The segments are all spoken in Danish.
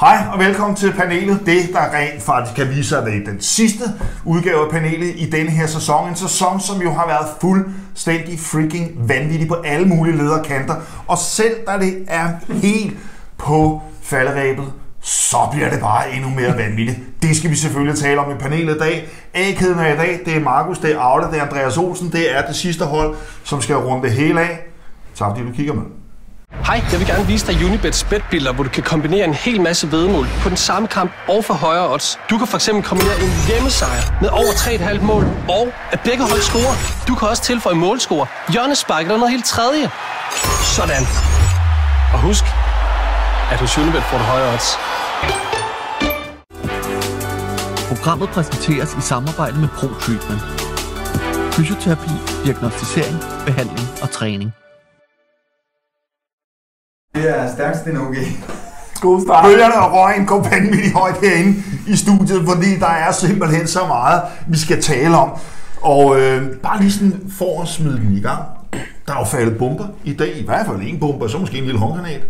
Hej og velkommen til panelet. Det, der rent faktisk kan vise sig at være den sidste udgave af panelet i denne her sæson. En sæson, som jo har været fuldstændig freaking vanvittig på alle mulige lederkanter. Og selv da det er helt på falderæbet, så bliver det bare endnu mere vanvittigt. Det skal vi selvfølgelig tale om i panelet i dag. A-kæden er i dag, det er Markus, det er Aule, det er Andreas Olsen, det er det sidste hold, som skal runde det hele af. Tak fordi du kigger med. Hej, jeg vil gerne vise dig Unibets betbilder, hvor du kan kombinere en hel masse vedmål på den samme kamp og for højere odds. Du kan fx kombinere en hjemmesejr med over 3,5 mål, og at begge hold scorer. Du kan også tilføje målscore, hjørnespark eller noget helt tredje. Sådan. Og husk, at hos Unibet får du højere odds. Programmet præsenteres i samarbejde med ProTreatment. Fysioterapi, diagnostisering, behandling og træning. Det er stærkest en OG. God start. Bølgerne og røgen går vanvittigt højt herinde i studiet, fordi der er simpelthen så meget, vi skal tale om. Og øh, bare lige sådan for at smide den i gang. Der er jo faldet bomber i dag, i hvert fald en bomber, så måske en lille håndgranat,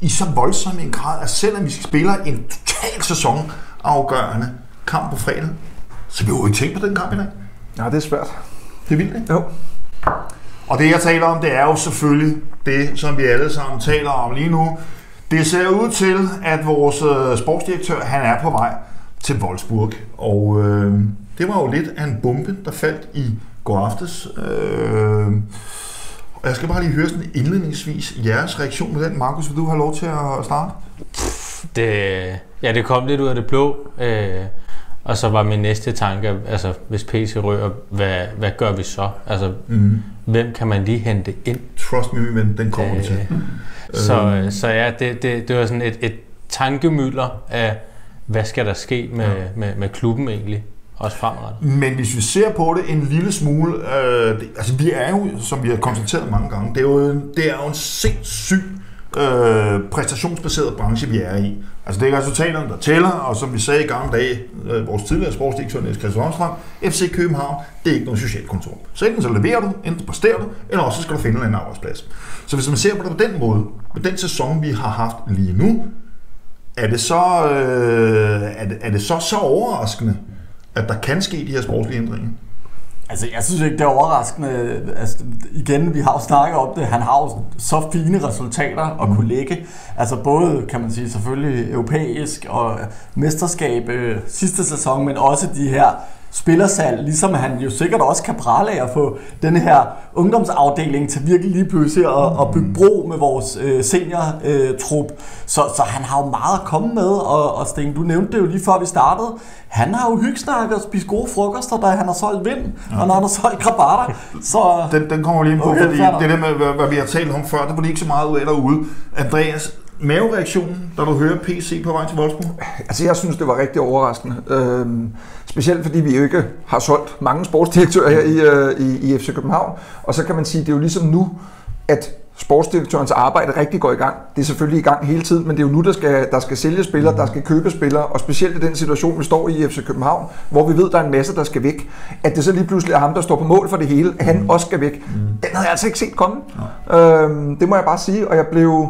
i så voldsom en grad, at selvom vi spiller en total sæsonafgørende kamp på fredag, så vi jo ikke tænkt på den kamp i dag. Ja, det er svært. Det er vildt, ikke? Jo. Og det, jeg taler om, det er jo selvfølgelig det, som vi alle sammen taler om lige nu. Det ser ud til, at vores øh, sportsdirektør, han er på vej til Wolfsburg. Og øh, det var jo lidt af en bombe, der faldt i går aftes. Øh, og jeg skal bare lige høre sådan indledningsvis jeres reaktion på den. Markus, vil du have lov til at starte? Det, ja, det kom lidt ud af det blå. Øh, og så var min næste tanke, altså hvis PC rører, hvad, hvad gør vi så? Altså, mm. hvem kan man lige hente ind? Trust me, men den kommer vi til. Så, så ja, det, det, det var sådan et, et tankemøller af, hvad skal der ske med, ja. med, med klubben egentlig? Også fremadrettet. Men hvis vi ser på det en lille smule, øh, det, altså vi er jo, som vi har konstateret mange gange, det er jo det er jo en sindssyg øh, præstationsbaseret branche, vi er i. Altså det er resultaterne, der tæller, og som vi sagde i gamle dage, øh, vores tidligere sportsdirektør Niels Christian FC København, det er ikke noget socialt kontor. Så enten så leverer du, enten præsterer du, eller også så skal du finde en arbejdsplads. Så hvis man ser på det på den måde, med den sæson, vi har haft lige nu, er det så, øh, er det, er det så, så overraskende, at der kan ske de her sportslige ændringer? Altså, jeg synes ikke, det er overraskende. Altså, igen, vi har jo snakket om det. Han har jo så fine resultater at kunne lægge. Altså, både, kan man sige, selvfølgelig europæisk og mesterskab øh, sidste sæson, men også de her spillersalg, ligesom han jo sikkert også kan prale af at få den her ungdomsafdeling til virkelig lige pludselig at, at bygge bro med vores øh, seniortrup. Øh, så, så han har jo meget at komme med, og, og Sten, du nævnte det jo lige før vi startede. Han har jo hyggesnakket og spist gode frokoster, da han har solgt vind, ja. og når han har solgt krabater. Så... Den, den kommer lige på, okay, fordi det der med, hvad, hvad vi har talt om før, det var ikke så meget ud af derude. Andreas, mavereaktionen, da du hører PC på vej til Wolfsburg? Altså, jeg synes, det var rigtig overraskende. Øhm, specielt fordi vi jo ikke har solgt mange sportsdirektører her i, øh, i, i FC København. Og så kan man sige, det er jo ligesom nu, at sportsdirektørens arbejde rigtig går i gang. Det er selvfølgelig i gang hele tiden, men det er jo nu, der skal, der skal sælge spillere, der skal købe spillere, og specielt i den situation, vi står i i FC København, hvor vi ved, der er en masse, der skal væk. At det så lige pludselig er ham, der står på mål for det hele, at han også skal væk. Mm. Den havde jeg altså ikke set komme. Øhm, det må jeg bare sige, og jeg blev...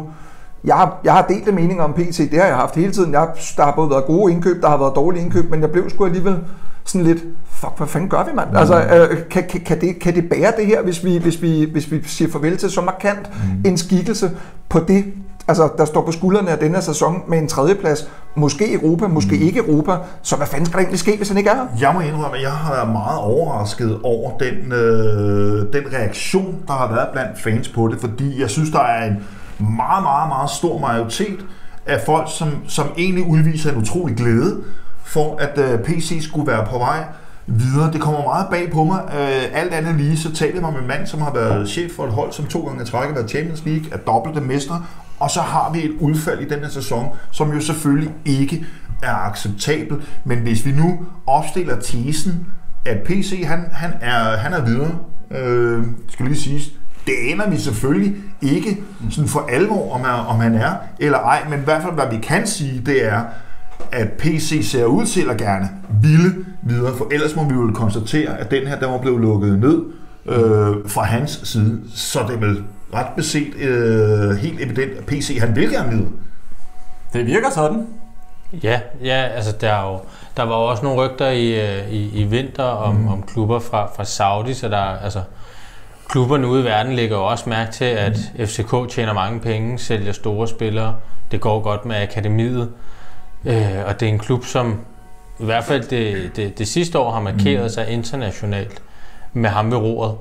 Jeg har, jeg har delte meninger om PT, det har jeg haft hele tiden. Jeg, der har både været gode indkøb, der har været dårlige indkøb, men jeg blev sgu alligevel sådan lidt, fuck, hvad fanden gør vi, mand? Mm. Altså, øh, kan, kan, kan, det, kan det bære det her, hvis vi, hvis vi, hvis vi siger farvel til så markant mm. en skikkelse på det, altså, der står på skuldrene af denne sæson med en tredjeplads, måske Europa, måske mm. ikke Europa, så hvad fanden skal der egentlig ske, hvis han ikke er her? Jeg må indrømme, at jeg har været meget overrasket over den, øh, den reaktion, der har været blandt fans på det, fordi jeg synes, der er en meget, meget, meget stor majoritet af folk, som, som egentlig udviser en utrolig glæde for, at øh, PC skulle være på vej videre. Det kommer meget bag på mig. Øh, alt andet lige, så talte jeg med en mand, som har været chef for et hold, som to gange træk har været Champions League, er dobbelte mester, og så har vi et udfald i den her sæson, som jo selvfølgelig ikke er acceptabel. Men hvis vi nu opstiller tesen, at PC han, han, er, han er videre, øh, skal lige sige, det aner vi selvfølgelig ikke sådan for alvor, om, er, om han er eller ej, men i hvert fald, hvad vi kan sige, det er, at PC ser ud til at gerne ville videre, for ellers må vi jo konstatere, at den her, der var blevet lukket ned øh, fra hans side, så det er vel ret beset øh, helt evident, at PC han vil gerne videre. Det virker sådan. Ja, ja altså der, er jo, der var jo også nogle rygter i, øh, i, i vinter om, mm. om klubber fra, fra Saudi, så der altså klubberne ude i verden lægger jo også mærke til, at. FCK tjener mange penge, sælger store spillere, det går godt med akademiet, øh, og det er en klub, som i hvert fald det, det, det sidste år har markeret mm. sig internationalt med ham ved roret.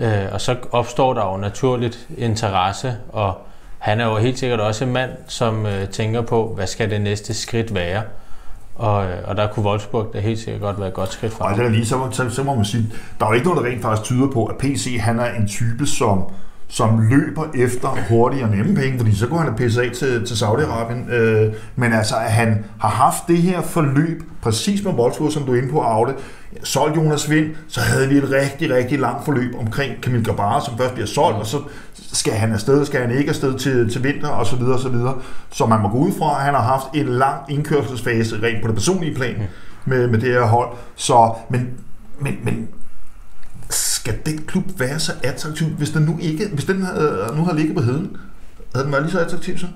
Øh, og så opstår der jo naturligt interesse, og han er jo helt sikkert også en mand, som øh, tænker på, hvad skal det næste skridt være. Og, øh, og der kunne Wolfsburg da helt sikkert godt være et godt skridt for Og det er lige, så, så, så må man sige, der er jo ikke noget, der rent faktisk tyder på, at PC han er en type, som, som løber efter hurtige og nemme penge, fordi så kunne han have pisset af til, til Saudi-Arabien. Øh, men altså, at han har haft det her forløb, præcis med Wolfsburg, som du er inde på, Aude, solgt Jonas Vind, så havde vi et rigtig, rigtig langt forløb omkring Kamil Grabara, som først bliver solgt, og så skal han afsted, skal han ikke afsted til, til vinter, og så videre, og så videre. Så man må gå ud fra, at han har haft en lang indkørselsfase, rent på det personlige plan, med, med det her hold. Så, men, men, men skal den klub være så attraktiv, hvis den nu ikke, hvis den havde, nu har ligget på heden? Havde den været lige så attraktiv så?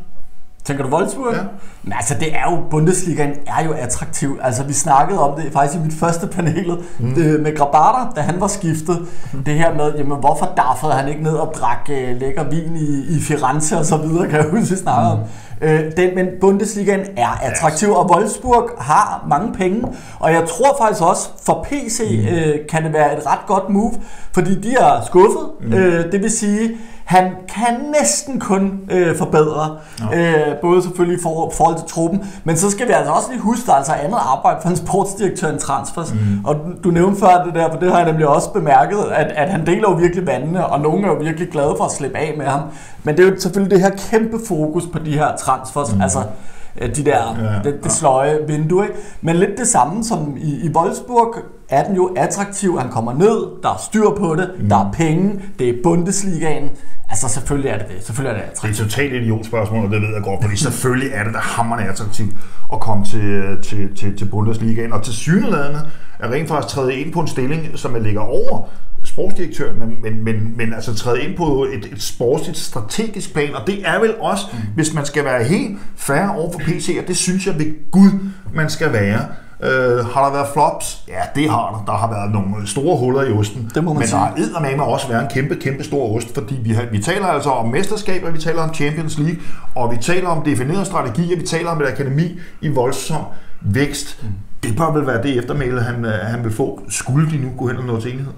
Tænker du Wolfsburg? Ja. Men altså, det er jo, Bundesligaen er jo attraktiv. Altså, vi snakkede om det faktisk i mit første panel mm. det, med Grabata, da han var skiftet. Mm. Det her med, jamen, hvorfor daffede han ikke ned og drak øh, lækker vin i, i Firenze og så videre, kan jeg huske, vi snakkede mm. om. Øh, den, men Bundesligaen er attraktiv, og Wolfsburg har mange penge. Og jeg tror faktisk også, for PC mm. øh, kan det være et ret godt move, fordi de er skuffet. Mm. Øh, det vil sige, han kan næsten kun øh, forbedre, øh, både selvfølgelig i for, forhold til truppen, men så skal vi altså også lige huske, der er altså andet arbejde for en sportsdirektør end transfers. Mm. Og du- nævnte før det der, for det har jeg nemlig også bemærket, at, at han deler jo virkelig vandene, og nogen er jo virkelig glade for at slippe af med ham. Men det er jo selvfølgelig det her kæmpe fokus på de her transfers, mm. altså øh, de der, Ja, ja, det, det sløje vindue. Ikke? Men lidt det samme som i, i Wolfsburg er den jo attraktiv. Han kommer ned, der er styr på det, mm. der er penge, det er Bundesligaen. Altså selvfølgelig er det det. Selvfølgelig er det Det er attraktivt. et totalt idiotspørgsmål, og det ved jeg godt, fordi selvfølgelig er det da hammerende attraktivt at komme til, til, til, til Bundesligaen. Og til syneladende er rent faktisk træde ind på en stilling, som er ligger over sportsdirektøren, men, men, men, men altså træde ind på et, et sportsligt strategisk plan, og det er vel også, mm. hvis man skal være helt færre over for PC, og det synes jeg ved Gud, man skal være. Øh, har der været flops? Ja, det har der. Der har været nogle store huller i osten. Det må man men sige. der har eddermame også været en kæmpe, kæmpe stor ost, fordi vi, har, vi taler altså om mesterskaber, vi taler om Champions League, og vi taler om definerede strategier, vi taler om et akademi i voldsom vækst. Det bør vel være det eftermæle, han, øh, han vil få. Skulle de nu gå hen og nå til enighed?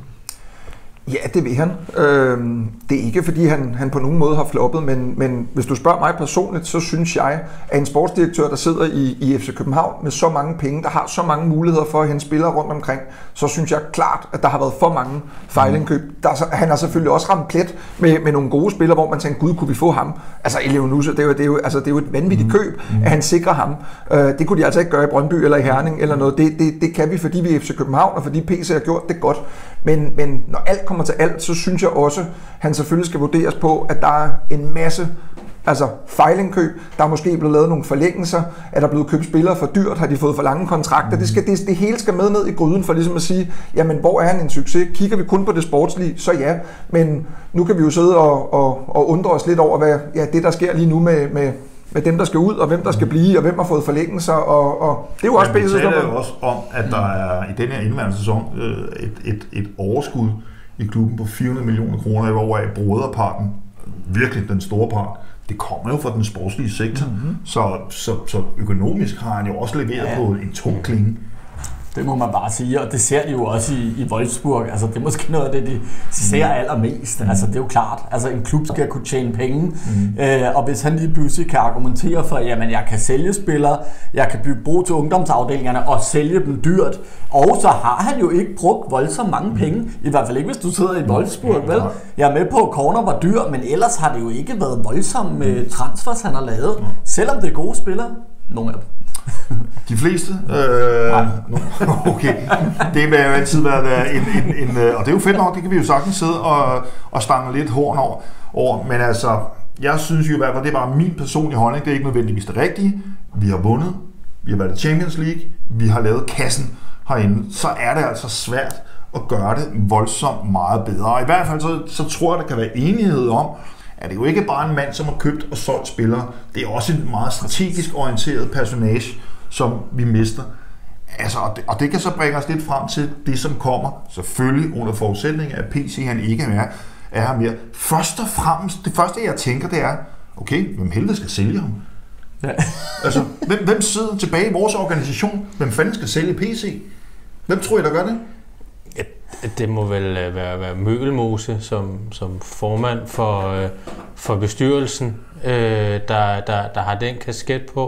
Ja, det vil han. Øhm, det er ikke, fordi han, han på nogen måde har floppet, men, men hvis du spørger mig personligt, så synes jeg, at en sportsdirektør, der sidder i, i FC København med så mange penge, der har så mange muligheder for at hente spillere rundt omkring, så synes jeg klart, at der har været for mange fejlindkøb. Der, er så- han har selvfølgelig også ramt plet med, med nogle gode spillere, hvor man tænker, gud, kunne vi få ham? Altså, Elio Nusse, det er jo, det er jo, altså, det er jo et vanvittigt køb, at han sikrer ham. Øh, det kunne de altså ikke gøre i Brøndby eller i Herning eller noget. Det, det, det kan vi, fordi vi er FC København, og fordi PC har gjort det godt. Men, men når alt kommer til alt, så synes jeg også, at han selvfølgelig skal vurderes på, at der er en masse altså fejlindkøb. Der er måske blevet lavet nogle forlængelser. Er der blevet købt spillere for dyrt? Har de fået for lange kontrakter? Det, skal, det, det hele skal med ned i gryden for ligesom at sige, jamen hvor er han en succes? Kigger vi kun på det sportslige, så ja. Men nu kan vi jo sidde og, og, og undre os lidt over, hvad ja, det der sker lige nu med, med, med dem, der skal ud, og hvem der skal blive, og hvem har fået forlængelser. Og, og det er jo også Men vi PC's taler jo også om, at der er i denne her indværende sæson øh, et, et, et overskud i klubben på 400 millioner kroner, hvoraf broderparten, virkelig den store part, det kommer jo fra den sportslige sektor. Mm-hmm. Så, så, så økonomisk har han jo også leveret ja. Ja. på en tung klinge. Det må man bare sige, og det ser de jo også i, i Wolfsburg. Altså, det er måske noget af det, de ser allermest. Mm. Altså, det er jo klart. Altså, en klub skal kunne tjene penge. Mm. Øh, og hvis han lige pludselig kan argumentere for, jamen, jeg kan sælge spillere, jeg kan bygge bro til ungdomsafdelingerne og sælge dem dyrt. Og så har han jo ikke brugt voldsomt mange penge. I hvert fald ikke, hvis du sidder i Wolfsburg, vel? Jeg er med på, at corner var dyr, men ellers har det jo ikke været voldsomt med transfers, han har lavet. Selvom det er gode spillere. Nogle af dem. De fleste? Øh, Nej. okay. Det vil jo altid være være en, en, en, øh, og det er jo fedt nok, det kan vi jo sagtens sidde og, og stange lidt horn over, over. Men altså, jeg synes jo i hvert fald, det er bare min personlige holdning, det er ikke nødvendigvis det rigtige. Vi har vundet, vi har været i Champions League, vi har lavet kassen herinde, så er det altså svært at gøre det voldsomt meget bedre. Og i hvert fald så, så tror jeg, der kan være enighed om, at det er jo ikke bare en mand, som har købt og solgt spillere. Det er også en meget strategisk orienteret personage, som vi mister. Altså, og, det, og det kan så bringe os lidt frem til det, som kommer, selvfølgelig under forudsætning af, at PC han ikke er, er her mere. Først og fremmest, det første jeg tænker, det er, okay, hvem helvede skal sælge ham? Ja. Altså, hvem, hvem sidder tilbage i vores organisation? Hvem fanden skal sælge PC? Hvem tror I, der gør det? Det må vel øh, være, være Møgelmose som, som formand for, øh, for bestyrelsen, øh, der, der, der har den kasket på.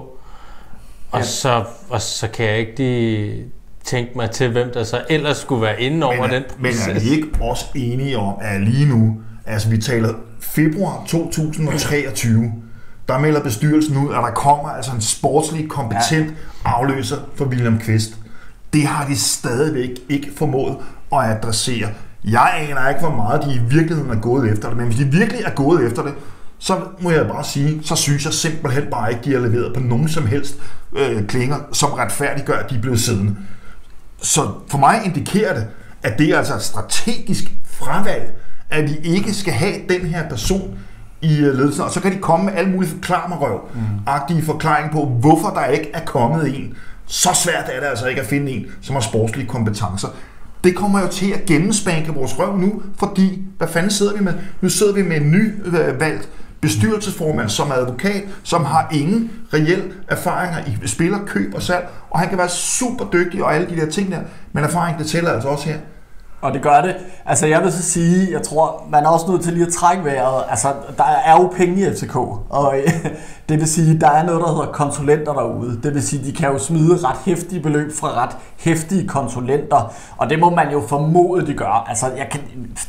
Og, Ja. så, og så kan jeg ikke lige tænke mig til, hvem der så ellers skulle være inde over men, den men er proces. vi ikke også enige om, at lige nu, altså vi taler februar 2023, der melder bestyrelsen ud, at der kommer altså en sportslig kompetent afløser for William Kvist. Det har de stadigvæk ikke formået at adressere. Jeg aner ikke, hvor meget de i virkeligheden er gået efter det, men hvis de virkelig er gået efter det, så må jeg bare sige, så synes jeg simpelthen bare ikke, de har leveret på nogen som helst øh, klinger, som retfærdiggør, at de er blevet siddende. Så for mig indikerer det, at det er altså et strategisk fravalg, at vi ikke skal have den her person i øh, ledelsen, og så kan de komme med alle mulige forklarmerøv-agtige forklaringer på, hvorfor der ikke er kommet en. Så svært er det altså ikke at finde en, som har sportslige kompetencer. Det kommer jo til at gennemspanke vores røv nu, fordi, hvad fanden sidder vi med? Nu sidder vi med en ny øh, valgt bestyrelsesformand, som er advokat, som har ingen reel erfaringer i spiller, køb og salg, og han kan være super dygtig og alle de der ting der, men erfaring, det tæller altså også her. Og det gør det. Altså jeg vil så sige, jeg tror, man er også nødt til lige at trække vejret. Altså der er jo penge i FCK, og det vil sige, der er noget, der hedder konsulenter derude. Det vil sige, de kan jo smide ret hæftige beløb fra ret hæftige konsulenter, og det må man jo formode, de gør. Altså jeg kan,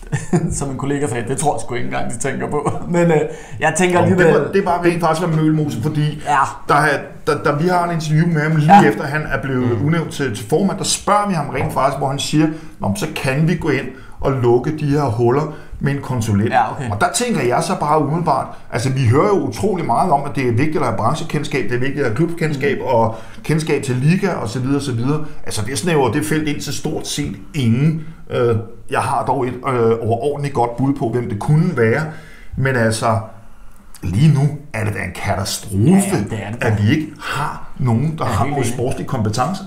som en kollega sagde, det tror jeg sgu ikke engang, de tænker på. Men øh, jeg tænker det, alligevel... var, det var rent faktisk med Mølmose, fordi Ja. der, er- der, der, vi har en interview med ham lige Ja. efter han er blevet mm. udnævnt til, til formand, der spørger vi ham rent faktisk, hvor han siger, Nå, men så kan vi gå ind og lukke de her huller med en konsulent. Ja, okay. Og der tænker jeg så bare umiddelbart, altså vi hører jo utrolig meget om, at det er vigtigt at have branchekendskab, det er vigtigt at have klubkendskab Mm. og kendskab til liga og så videre, og så videre. Altså det snæver det felt ind til stort set ingen. Øh, jeg har dog et øh, overordentligt godt bud på, hvem det kunne være, men altså lige nu er det da en katastrofe, Ja, ja, det er det da. at vi ikke har nogen, der er har enig. sportslige kompetencer.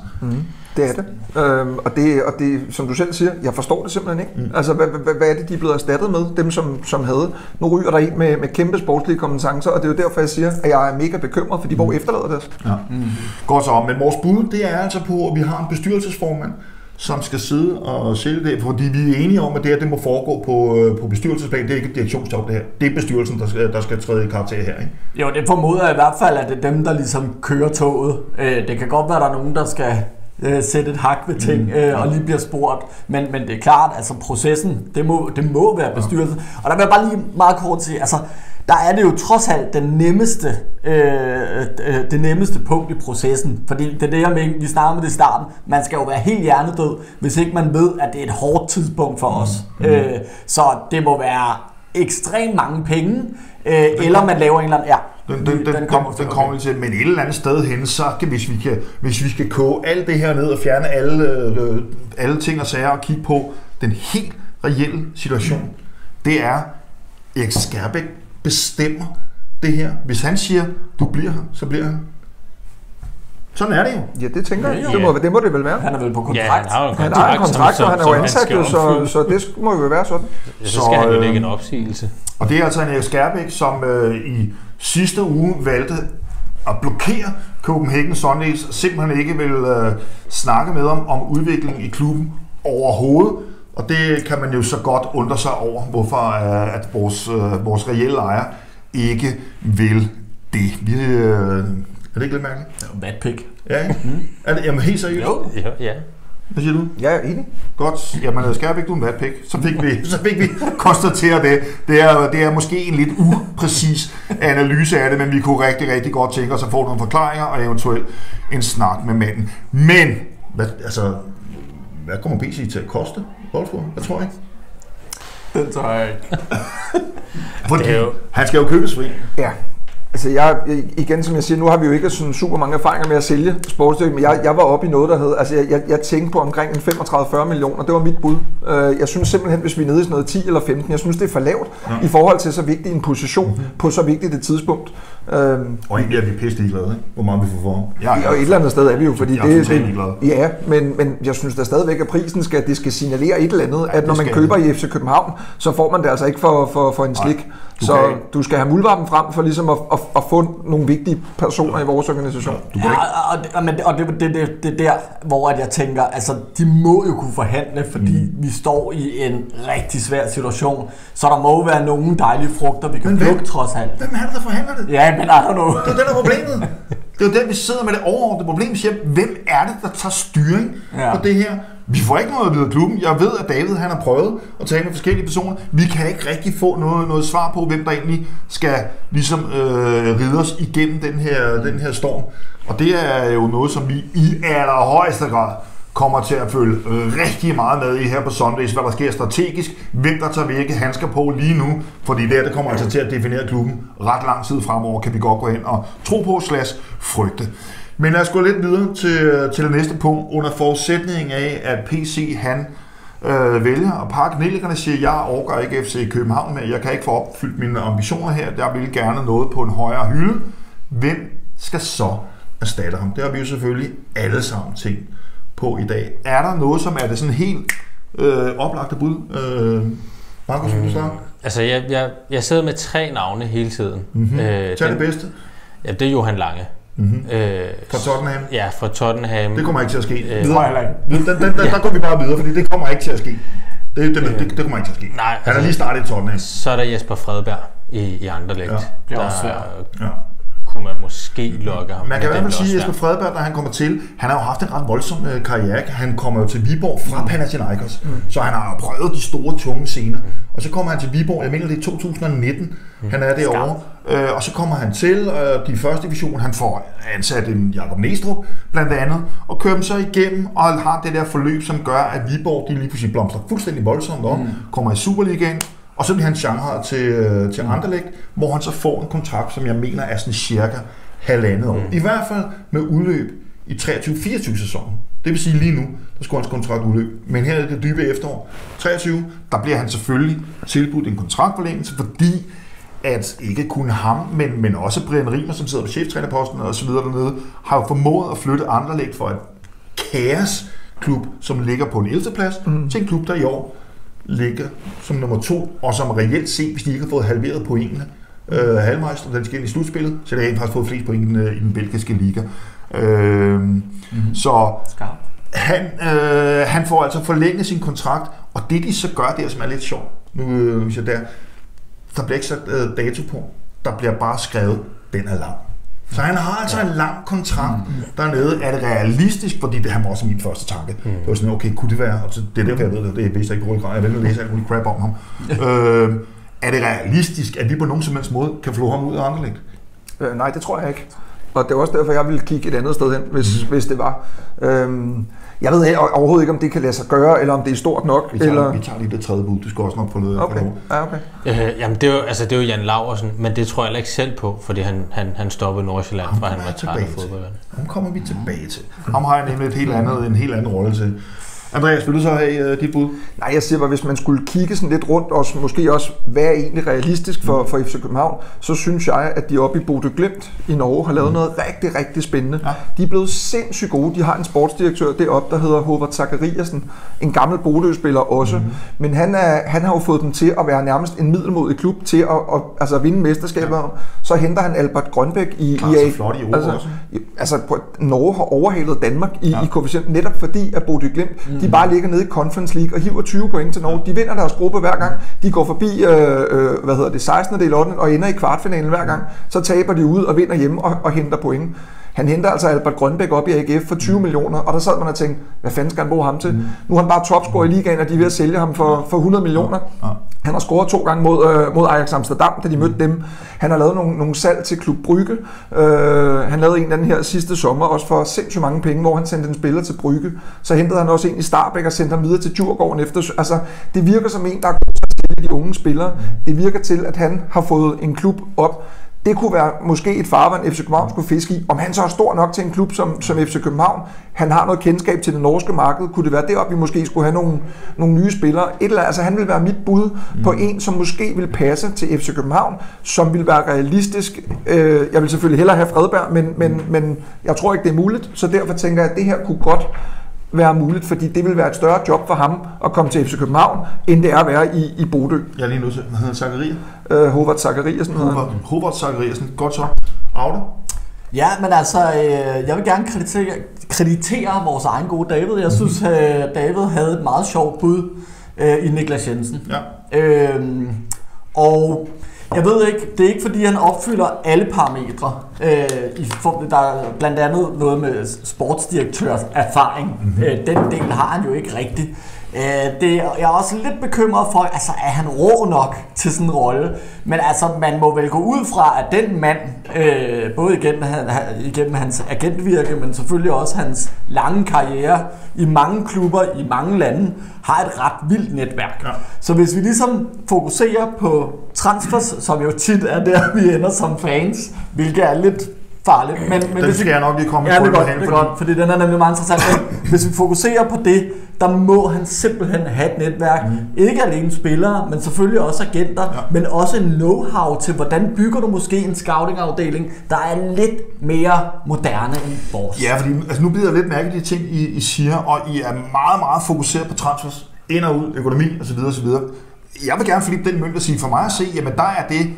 Det er det. Øhm, og det. Og det, som du selv siger, jeg forstår det simpelthen ikke. Mm. Altså, hvad, hvad, hvad er det, de er blevet erstattet med? Dem, som, som havde. Nu ryger der en med, med kæmpe sportslige kompetencer, og det er jo derfor, jeg siger, at jeg er mega bekymret, fordi hvor efterlader det os? Ja. Mm. Godt så, men vores bud, det er altså på, at vi har en bestyrelsesformand, som skal sidde og sælge det, fordi vi er enige om, at det her det må foregå på, øh, på bestyrelsesplan. Det er ikke et direktionsjob, det her. Det er bestyrelsen, der skal, der skal træde i karakter her. Ikke? Jo, det formoder jeg i hvert fald, at det er dem, der ligesom kører toget. Øh, Det kan godt være, at der er nogen, der skal øh, sætte et hak ved ting øh, og lige bliver spurgt. Men, men det er klart, altså processen, det må, det må være bestyrelsen. Og der vil jeg bare lige meget kort sige, altså der er det jo trods alt den nemmeste, øh, øh, det nemmeste punkt i processen. Fordi det er det, jeg mener, vi snakkede med det i starten. Man skal jo være helt hjernedød, hvis ikke man ved, at det er et hårdt tidspunkt for os. Øh, så det må være ekstremt mange penge, øh, eller man laver en eller anden... Ja, Den, den, den, den, kommer, den kommer vi til, men et eller andet sted hen, så kan, hvis vi kan, hvis vi skal koge alt det her ned og fjerne alle, øh, alle ting og sager og kigge på den helt reelle situation, det er, Erik Skærbæk bestemmer det her. Hvis han siger, du bliver her, så bliver han. Sådan er det jo. Ja, det tænker jeg. Ja, Det ja. må, det må det vel være. Han er vel på kontrakt. Ja, han har jo en Han kontrakt, har en kontrakt, som, og han er jo ansat, jo, så, så det må jo være sådan. Så Så, skal han jo øh, lægge en opsigelse. Og det er altså en Erik Skærbæk, som øh, i sidste uge valgte at blokere Copenhagen Sundays, simpelthen ikke vil øh, snakke med om, om udviklingen i klubben overhovedet. Og det kan man jo så godt undre sig over, hvorfor øh, at vores, øh, vores reelle ejer ikke vil det. Vi, øh, er det ikke lidt mærkeligt? Vatpik. Ja, ikke? Er det, jamen helt seriøst. Jo. Ja, ja. Hvad siger du? Jeg er enig. Godt. Jamen, Skærbæk, du er en vatpik. Så fik vi, så fik vi konstateret det. Det er, det er måske en lidt upræcis analyse af det, men vi kunne rigtig, rigtig godt tænke os at få nogle forklaringer og eventuelt en snak med manden. Men, hvad, altså, hvad kommer PC til at koste? Wolfsburg? Jeg tror ikke. Den tager jeg ikke. Fordi Det er jo- han skal jo købes fri. Ja. Altså jeg, igen som jeg siger, nu har vi jo ikke sådan super mange erfaringer med at sælge sportsdyrk, men jeg, jeg var oppe i noget, der hed, altså jeg, jeg, jeg tænkte på omkring en 35-40 millioner, det var mit bud. Øh, Jeg synes simpelthen, hvis vi er nede i sådan noget 10 eller 15, jeg synes det er for lavt ja. i forhold til så vigtig en position på så vigtigt et tidspunkt. Øhm, Og egentlig er vi pisse ligeglade, ikke? hvor meget vi får for. Jeg og et eller andet sted er vi jo, fordi Jeg er det, totalt ligeglad. ja, men, men jeg synes da stadigvæk, at prisen skal, det skal signalere et eller andet, at når det man køber i FC København, så får man det altså ikke for, for, for en slik. du så kan du skal have muldvarpen frem for ligesom at, at, at få nogle vigtige personer i vores organisation. Du kan Ja, ikke og, og, men, og det, det, det, det er der, hvor at jeg tænker, altså de må jo kunne forhandle, fordi mm. vi står i en rigtig svær situation. Så der må jo være nogle dejlige frugter, vi kan Men plukke trods alt. Hvem er det, der forhandler det? Ja, men I don't know. Det er det, der er problemet. Det er jo der, vi sidder med det overordnede problem. Siger, hvem er det, der tager styring Ja. på det her? Vi får ikke noget at vide af klubben. Jeg ved, at David han har prøvet at tale med forskellige personer. Vi kan ikke rigtig få noget, noget svar på, hvem der egentlig skal ligesom øh, ride os igennem den her, den her storm. Og det er jo noget, som vi i allerhøjeste grad kommer til at følge rigtig meget med i her på Sundays, hvad der sker strategisk, hvem der tager hvilke handsker på lige nu, fordi det, her, det kommer altså til at definere klubben ret lang tid fremover, kan vi godt gå hen og tro på slash frygte. Men lad os gå lidt videre til, til det næste punkt, under forudsætning af, at PC han øh, vælger at pakke nælgerne siger, jeg overgår ikke FC København med, jeg kan ikke få opfyldt mine ambitioner her, jeg vil gerne noget på en højere hylde. Hvem skal så erstatte ham? Det har vi jo selvfølgelig alle sammen tænkt på i dag. Er der noget, som er det sådan helt øh, oplagte bud? Øh, Markus, vil du starte? Altså, jeg, jeg, jeg sidder med tre navne hele tiden. Mm-hmm. Øh, Tag det bedste Ja, det er Johan Lange. Mm-hmm. Øh, fra Tottenham. ja, fra Tottenham. Det kommer ikke til at ske. Øh, Videre. Den, den, den, Der går vi bare videre, fordi det kommer ikke til at ske. Det, det, det, det, det kommer ikke til at ske. Nej, Han har altså- lige startet i Tottenham. Så er der Jesper Fredberg i, i Anderlecht. Ja, det er også svært. Ja. Kunne man måske lokke ham. Man kan i hvert fald sige, at Jesper Fredberg, da han kommer til, han har jo haft en ret voldsom øh, karriere. Han kommer jo til Viborg fra Panathinaikos, mm. så han har jo prøvet de store, tunge scener. Og så kommer han til Viborg, jeg mener det er 2019, mm. han er derovre. Øh, og så kommer han til øh, de første division, han får ansat en Jakob Næstrup blandt andet, og kører dem så igennem og har det der forløb, som gør, at Viborg de lige pludselig blomstrer fuldstændig voldsomt op, mm. kommer i Superligaen, og så bliver han genre til, øh, til Anderlecht, hvor han så får en kontrakt, som jeg mener er sådan cirka halvandet år. Mm. I hvert fald med udløb i 23-24 sæsonen. Det vil sige lige nu, der skulle hans kontrakt udløb. Men her i det dybe efterår, 23, der bliver han selvfølgelig tilbudt en kontraktforlængelse, fordi at ikke kun ham, men, men også Brian Riemer, som sidder på cheftrænerposten og så videre dernede, har jo formået at flytte Anderlecht for et kaosklub, som ligger på en 11. plads, mm. til en klub, der i år ligger som nummer to, og som reelt set, hvis de ikke har fået halveret pointene, øh, halvmejster, den skal ind i slutspillet, så er det rent faktisk fået flest point øh, i den belgiske liga. Øh, mm. Så Skarp. han, øh, han får altså forlænget sin kontrakt, og det de så gør der, som er lidt sjovt, nu øh, hvis jeg der, der bliver ikke sat øh, dato på, der bliver bare skrevet, den er lang. Så han har altså en lang kontrakt mm. dernede. Er det realistisk? Fordi det han var også min første tanke. Mm. Det var sådan, okay, kunne det være? Og så, det er derfor, jeg ved det. Det vidste jeg ikke på grad. Jeg vil læse alt muligt crap om ham. øh, er det realistisk, at vi på nogen som helst måde kan flå ham ud af Anderlecht? Øh, nej, det tror jeg ikke. Og det er også derfor, jeg ville kigge et andet sted hen, hvis, mm. hvis det var. Øhm, jeg ved overhovedet ikke, om det kan lade sig gøre, eller om det er stort nok. Vi tager, eller... vi tager lige det tredje bud. Du skal også nok få noget Okay. af Ja, okay. Øh, jamen, det er, jo, altså, det er jo Jan Laversen, men det tror jeg heller ikke selv på, fordi han, han, han stoppede Nordsjælland, fra han var træt af fodbold. Ham kommer vi tilbage til. Ham har jeg nemlig et helt andet, en helt anden rolle til. Andreas, vil du så have uh, dit bud? Nej, jeg siger bare, hvis man skulle kigge sådan lidt rundt, og måske også, hvad er egentlig realistisk for, for FC København, så synes jeg, at de oppe i Bodø Glimt i Norge har lavet noget rigtig, rigtig spændende. Ja. De er blevet sindssygt gode. De har en sportsdirektør deroppe, der hedder Håvard Zachariasen, en gammel Bodø-spiller også. Mm. Men han, er, han har jo fået dem til at være nærmest en middelmodig klub til at, at altså vinde mesterskaber. Ja. Så henter han Albert Grønbæk i, Klar i A- flot i Europa altså, også. Altså, Norge har overhalet Danmark i, ja. i koefficient, netop fordi at Bodø Glimt, mm de bare ligger nede i Conference League og hiver 20 point til Norge. De vinder deres gruppe hver gang. De går forbi, øh, øh, hvad hedder det, 16. del 8. og ender i kvartfinalen hver gang. Så taber de ud og vinder hjemme og, og henter point. Han henter altså Albert Grønbæk op i AGF for 20 millioner, og der sad man og tænkte, hvad fanden skal han bruge ham til? Nu er han bare topscorer i ligaen, og de er ved at sælge ham for, for 100 millioner. Ja. Han har scoret to gange mod, øh, mod Ajax Amsterdam, da de mødte dem. Han har lavet nogle, nogle salg til Klub Brygge. Øh, han lavede en af den her sidste sommer, også for sindssygt mange penge, hvor han sendte en spiller til Brygge. Så hentede han også en i Starbæk og sendte ham videre til Djurgården efter. Altså, det virker som en, der er god til at sælge de unge spillere. Det virker til, at han har fået en klub op, Det kunne være måske et farvand, FC København skulle fiske i. Om han så er stor nok til en klub som, som FC København, han har noget kendskab til det norske marked, kunne det være deroppe, vi måske skulle have nogle, nogle nye spillere. Et eller, altså han vil være mit bud mm. på en, som måske vil passe til FC København, som vil være realistisk. Øh, jeg vil selvfølgelig hellere have Fredberg, men, men, men jeg tror ikke, det er muligt, så derfor tænker jeg, at det her kunne godt være muligt, fordi det vil være et større job for ham at komme til FC København, end det er at være i, i Bodø. Jeg er lige nødt til, hvad hedder Zachariah? Øh, Hovart han. Hobart, Hobart Zachariasen. Godt så. Aude? Ja, men altså, øh, jeg vil gerne kreditere, kreditere vores egen gode David. Jeg synes, øh, David havde et meget sjovt bud øh, i Niklas Jensen. Ja. Øhm, og jeg ved ikke, det er ikke fordi, han opfylder alle parametre. Øh, i, for, der er blandt andet noget med sportsdirektørs erfaring. Mm-hmm. Øh, den del har han jo ikke rigtigt. Øh, det, jeg er også lidt bekymret for, altså er han rå nok til sådan en rolle? Men altså, man må vel gå ud fra, at den mand, øh, både igennem, han, igennem hans agentvirke, men selvfølgelig også hans lange karriere i mange klubber i mange lande, har et ret vildt netværk. Ja. Så hvis vi ligesom fokuserer på transfers, som jo tit er der, vi ender som fans, hvilket er lidt farligt. Men, men Den hvis vi- skal jeg nok lige komme Ja, det godt, hen, det fordi- godt, fordi den er nemlig meget interessant. Men hvis vi fokuserer på det, der må han simpelthen have et netværk. Mm. Ikke alene spillere, men selvfølgelig også agenter, ja. men også en know-how til, hvordan bygger du måske en scouting-afdeling, der er lidt mere moderne end vores. Ja, fordi altså, nu bliver jeg lidt mærke de ting, I, I siger, og I er meget, meget fokuseret på transfers, ind og ud, økonomi osv. osv. Jeg vil gerne flippe den mønt og sige, for mig at se, jamen der er det, øh,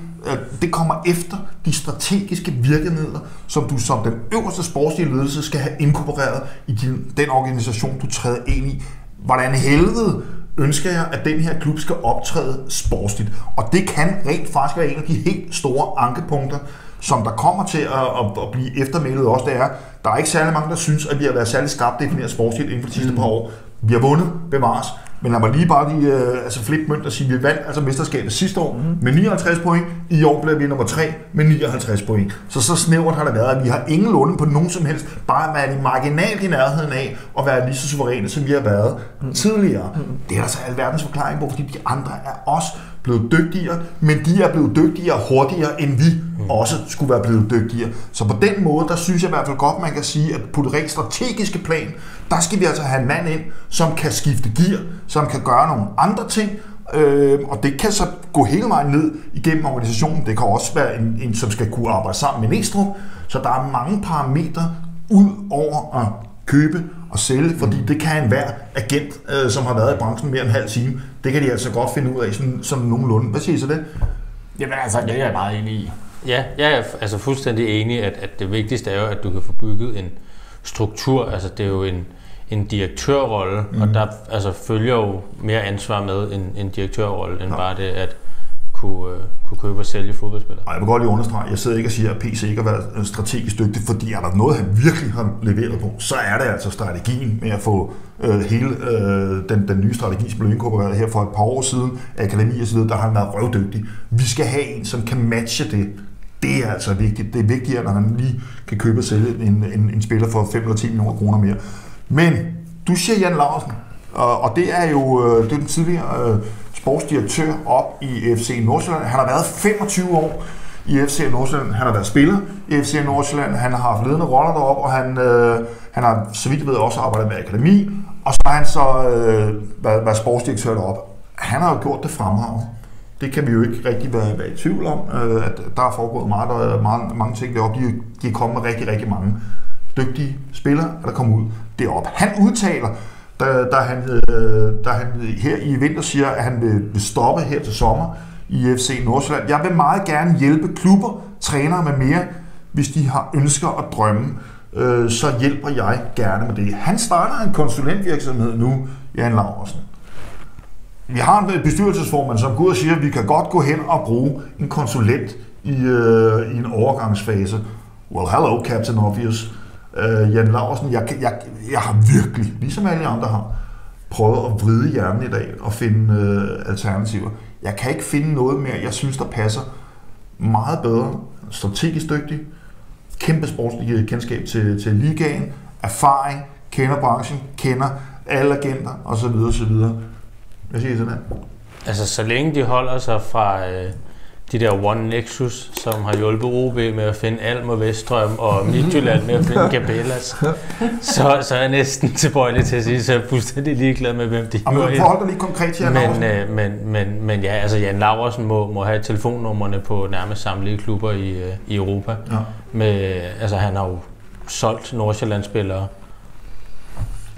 det kommer efter de strategiske virkemidler, som du som den øverste sportslige ledelse skal have inkorporeret i din, den organisation, du træder ind i. Hvordan helvede ønsker jeg, at den her klub skal optræde sportsligt. Og det kan rent faktisk være en af de helt store ankepunkter, som der kommer til at, at, at blive eftermælet også, det er, der er ikke særlig mange, der synes, at vi har været særlig skarpt defineret sportsligt inden for de sidste par år. Vi har vundet, bevares, men lad mig lige bare lige øh, altså flippe mønt og sige, vi vandt altså mesterskabet sidste år mm. med 59 point. I år bliver vi nummer 3 med 59 point. Så så snævert har det været, at vi har ingen lunde på nogen som helst, bare været i marginalt i nærheden af at være lige så suveræne, som vi har været mm. tidligere. Mm. Det er der så alverdens forklaring på, fordi de andre er også blevet dygtigere, men de er blevet dygtigere hurtigere, end vi mm. også skulle være blevet dygtigere. Så på den måde, der synes jeg i hvert fald godt, man kan sige, at på det rent strategiske plan, der skal vi altså have en mand ind, som kan skifte gear, som kan gøre nogle andre ting, øh, og det kan så gå hele vejen ned igennem organisationen. Det kan også være en, en som skal kunne arbejde sammen med Næstrup. Så der er mange parametre ud over at købe og sælge, fordi det kan enhver agent, øh, som har været i branchen mere end en halv time, det kan de altså godt finde ud af sådan, sådan nogenlunde. Hvad siger I så det? Jamen altså, det er jeg meget enig i. Ja, jeg er altså fuldstændig enig, at, at det vigtigste er jo, at du kan få bygget en struktur. Altså det er jo en, en direktørrolle, mm. og der altså, følger jo mere ansvar med en, en direktørrolle, end ja. bare det at kunne, øh, kunne købe og sælge fodboldspillere. Og jeg vil godt lige understrege, jeg sidder ikke og siger, at PC ikke har været strategisk dygtig, fordi er der noget, han virkelig har leveret på, så er det altså strategien med at få øh, hele øh, den, den nye strategi, som blev inkorporeret her for et par år siden, akademi og så videre, der har han været røvdygtig. Vi skal have en, som kan matche det. Det er altså vigtigt. Det er vigtigere, når han lige kan købe og sælge en, en, en spiller for 5 eller 10 millioner kroner mere. Men du siger Jan Larsen, og, og det er jo øh, det er den tidligere øh, sportsdirektør op i FC Nordsjælland. Han har været 25 år i FC Nordsjælland. Han har været spiller i FC Nordsjælland. Han har haft ledende roller deroppe, og han, øh, han har, så vidt jeg ved, også arbejdet med akademi. Og så har han så øh, været, været sportsdirektør deroppe. Han har jo gjort det fremragende. Det kan vi jo ikke rigtig være, være i tvivl om, øh, at der er foregået meget, der er meget, mange ting deroppe. De, de er kommet med rigtig, rigtig mange dygtige spillere, der kommer ud deroppe. Han udtaler, der, der, han, øh, han her i vinter siger, at han vil, vil stoppe her til sommer i FC Nordsjælland. Jeg vil meget gerne hjælpe klubber, trænere med mere, hvis de har ønsker og drømme. Øh, så hjælper jeg gerne med det. Han starter en konsulentvirksomhed nu, Jan Laversen. Vi har en bestyrelsesformand, som går ud og siger, at vi kan godt gå hen og bruge en konsulent i, øh, i en overgangsfase. Well, hello, Captain Obvious. Øh, Jan Larsen. jeg, jeg, jeg har virkelig, ligesom alle andre har, prøvet at vride hjernen i dag og finde øh, alternativer. Jeg kan ikke finde noget mere, jeg synes, der passer meget bedre. Strategisk dygtig, kæmpe sportslig kendskab til, til ligaen, erfaring, kender branchen, kender alle agenter osv. osv. Hvad siger I til det? Altså, så længe de holder sig fra øh, de der One Nexus, som har hjulpet OB med at finde Alm og Veststrøm, og Midtjylland med at finde Gabellas, så, så er jeg næsten tilbøjelig til at sige, så er jeg fuldstændig ligeglad med, hvem de går ind. forhold dig lige konkret til Jan Men, Laursen. øh, men, men, men ja, altså Jan Laversen må, må have telefonnummerne på nærmest samtlige klubber i, øh, i Europa. Ja. Med, altså han har jo solgt Nordsjælland-spillere.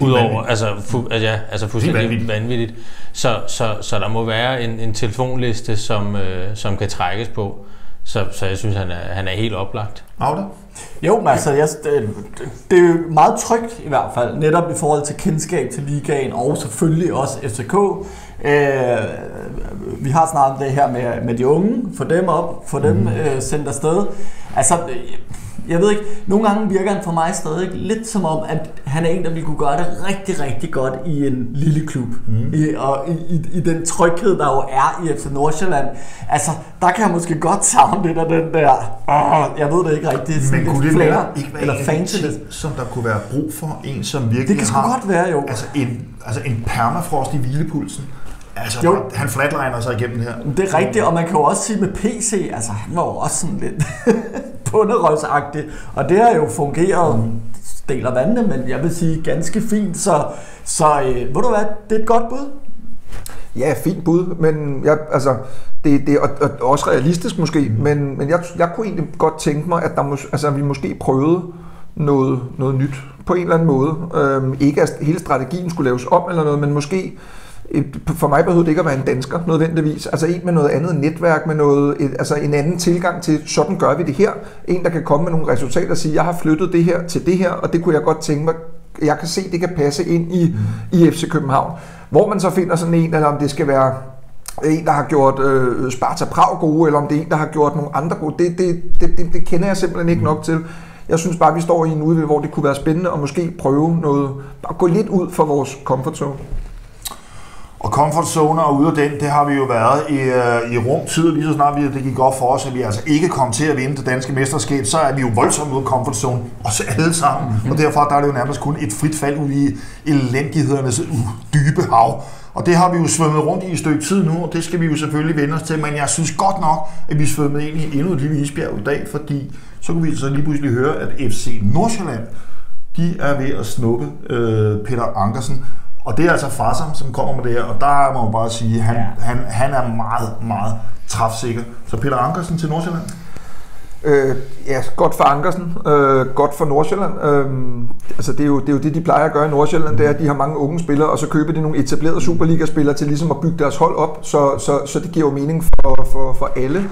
Udover, altså, fu, altså, ja, altså fuldstændig vanvittigt. vanvittigt. vanvittigt. Så, så, så der må være en, en telefonliste, som, øh, som kan trækkes på. Så, så jeg synes, han er, han er helt oplagt. Agda? Jo, men altså, jeg, det, det er jo meget trygt i hvert fald, netop i forhold til kendskab til ligaen, og selvfølgelig også FCK. Øh, vi har snart det her med, med de unge, få dem op, få dem øh, sendt afsted. Altså, jeg ved ikke, nogle gange virker han for mig stadig lidt som om, at han er en, der ville kunne gøre det rigtig, rigtig godt i en lille klub. Mm. I, og i, i, i den tryghed, der jo er i FC Nordsjælland. Altså, der kan jeg måske godt savne lidt af den der, åh, jeg ved det ikke rigtigt, sådan Men kunne det være, ikke være eller fancy ting, som der kunne være brug for en, som virkelig Det kan har godt være, jo. Altså en, altså en permafrost i hvilepulsen. Altså, Jo. han flatliner sig igennem det her. Det er rigtigt, og man kan jo også sige med PC, altså han var jo også sådan lidt bunderøvsagtig, og det har jo fungeret deler vandene, men jeg vil sige ganske fint, så, så øh, ved du hvad, det er et godt bud. Ja, fint bud, men jeg, altså, det, det er og, og også realistisk måske, mm. men, men jeg, jeg kunne egentlig godt tænke mig, at der mås, altså, vi måske prøvede noget, noget nyt på en eller anden måde. Øhm, ikke at hele strategien skulle laves om eller noget, men måske for mig behøver det ikke at være en dansker nødvendigvis. Altså en med noget andet netværk, med noget, et, altså en anden tilgang til, sådan gør vi det her. En, der kan komme med nogle resultater og sige, jeg har flyttet det her til det her, og det kunne jeg godt tænke mig, jeg kan se, det kan passe ind i, mm. i FC København. Hvor man så finder sådan en, eller om det skal være en, der har gjort øh, Sparta Prag gode, eller om det er en, der har gjort nogle andre gode, det, det, det, det, det kender jeg simpelthen ikke nok til. Jeg synes bare, vi står i en udvikling, hvor det kunne være spændende at måske prøve noget, bare gå lidt ud for vores comfort zone. Og comfort zone og ude af den, det har vi jo været i, øh, i rum tid, lige så snart vi, det gik op for os, at vi altså ikke kom til at vinde det danske mesterskab, så er vi jo voldsomt ude af comfort zone, os alle sammen. Mm-hmm. Og derfor der er det jo nærmest kun et frit fald ud i elendighedernes uh, dybe hav. Og det har vi jo svømmet rundt i et stykke tid nu, og det skal vi jo selvfølgelig vende os til, men jeg synes godt nok, at vi svømmede ind i endnu et lille isbjerg i dag, fordi så kunne vi så lige pludselig høre, at FC Nordsjælland, de er ved at snuppe øh, Peter Ankersen. Og det er altså Fassam, som kommer med det her, og der må man bare sige, at han, ja. han, han er meget, meget træfsikker. Så Peter Ankersen til Nordsjælland? Øh, ja, godt for Ankersen, øh, godt for Nordsjælland. Øh, altså det, er jo, det er jo det, de plejer at gøre i Nordsjælland, det er, at de har mange unge spillere, og så køber de nogle etablerede Superliga-spillere til ligesom at bygge deres hold op, så, så, så det giver jo mening for, for, for alle.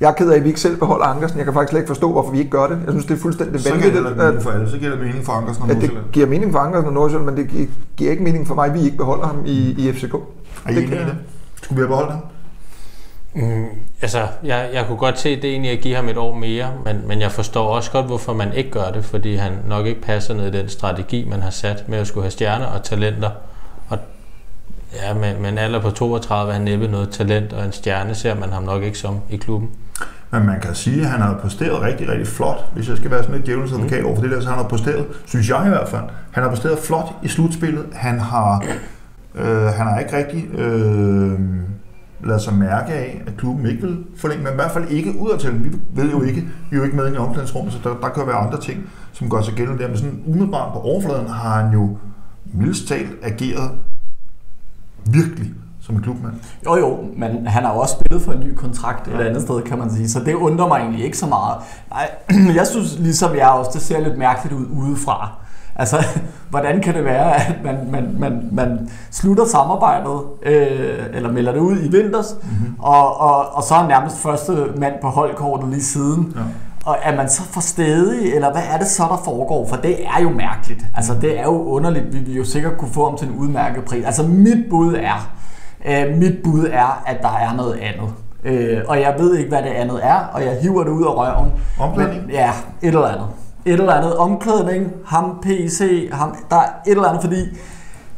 Jeg er ked af, at vi ikke selv beholder Ankersen. Jeg kan faktisk slet ikke forstå, hvorfor vi ikke gør det. Jeg synes, det er fuldstændig Så giver det vanvittigt. mening for alle. Så giver det mening for Ankersen og at det Nordsjælland. giver mening for Ankersen og Nordsjælland, men det gi- giver ikke mening for mig, at vi ikke beholder ham i, i FCK. Er I det enige i det? Skulle vi have beholdt ham? Mm, altså, jeg, jeg kunne godt se det egentlig at give ham et år mere, men, men jeg forstår også godt, hvorfor man ikke gør det, fordi han nok ikke passer ned i den strategi, man har sat med at skulle have stjerner og talenter. Og ja, med, med en alder på 32 er han næppe noget talent, og en stjerne ser man ham nok ikke som i klubben. Men man kan sige, at han har præsteret rigtig, rigtig flot, hvis jeg skal være sådan lidt djævelens advokat over for det der, så han har præsteret, synes jeg i hvert fald, han har præsteret flot i slutspillet. Han har, øh, han har ikke rigtig øh, ladet sig mærke af, at klubben ikke vil forlænge, men i hvert fald ikke udadtil. Vi ved jo ikke, vi er jo ikke med i omklædningsrummet, så der, der kan være andre ting, som gør sig gældende der. Men sådan umiddelbart på overfladen har han jo mildest talt ageret virkelig som en klubmand. Jo jo, men han har jo også spillet for en ny kontrakt et andet sted, kan man sige, så det undrer mig egentlig ikke så meget. Nej, jeg synes ligesom jeg også, det ser lidt mærkeligt ud udefra. Altså, hvordan kan det være, at man, man, man, man slutter samarbejdet, øh, eller melder det ud i vinters, mm-hmm. og, og, og så er nærmest første mand på holdkortet lige siden. Ja. Og er man så for stedig, eller hvad er det så, der foregår? For det er jo mærkeligt. Altså, det er jo underligt. Vi vil jo sikkert kunne få ham til en udmærket pris. Altså, mit bud er, øh, mit bud er, at der er noget andet. Øh, og jeg ved ikke, hvad det andet er, og jeg hiver det ud af røven. Omklædning? Men, ja, et eller andet. Et eller andet. Omklædning, ham PC, ham, der er et eller andet, fordi...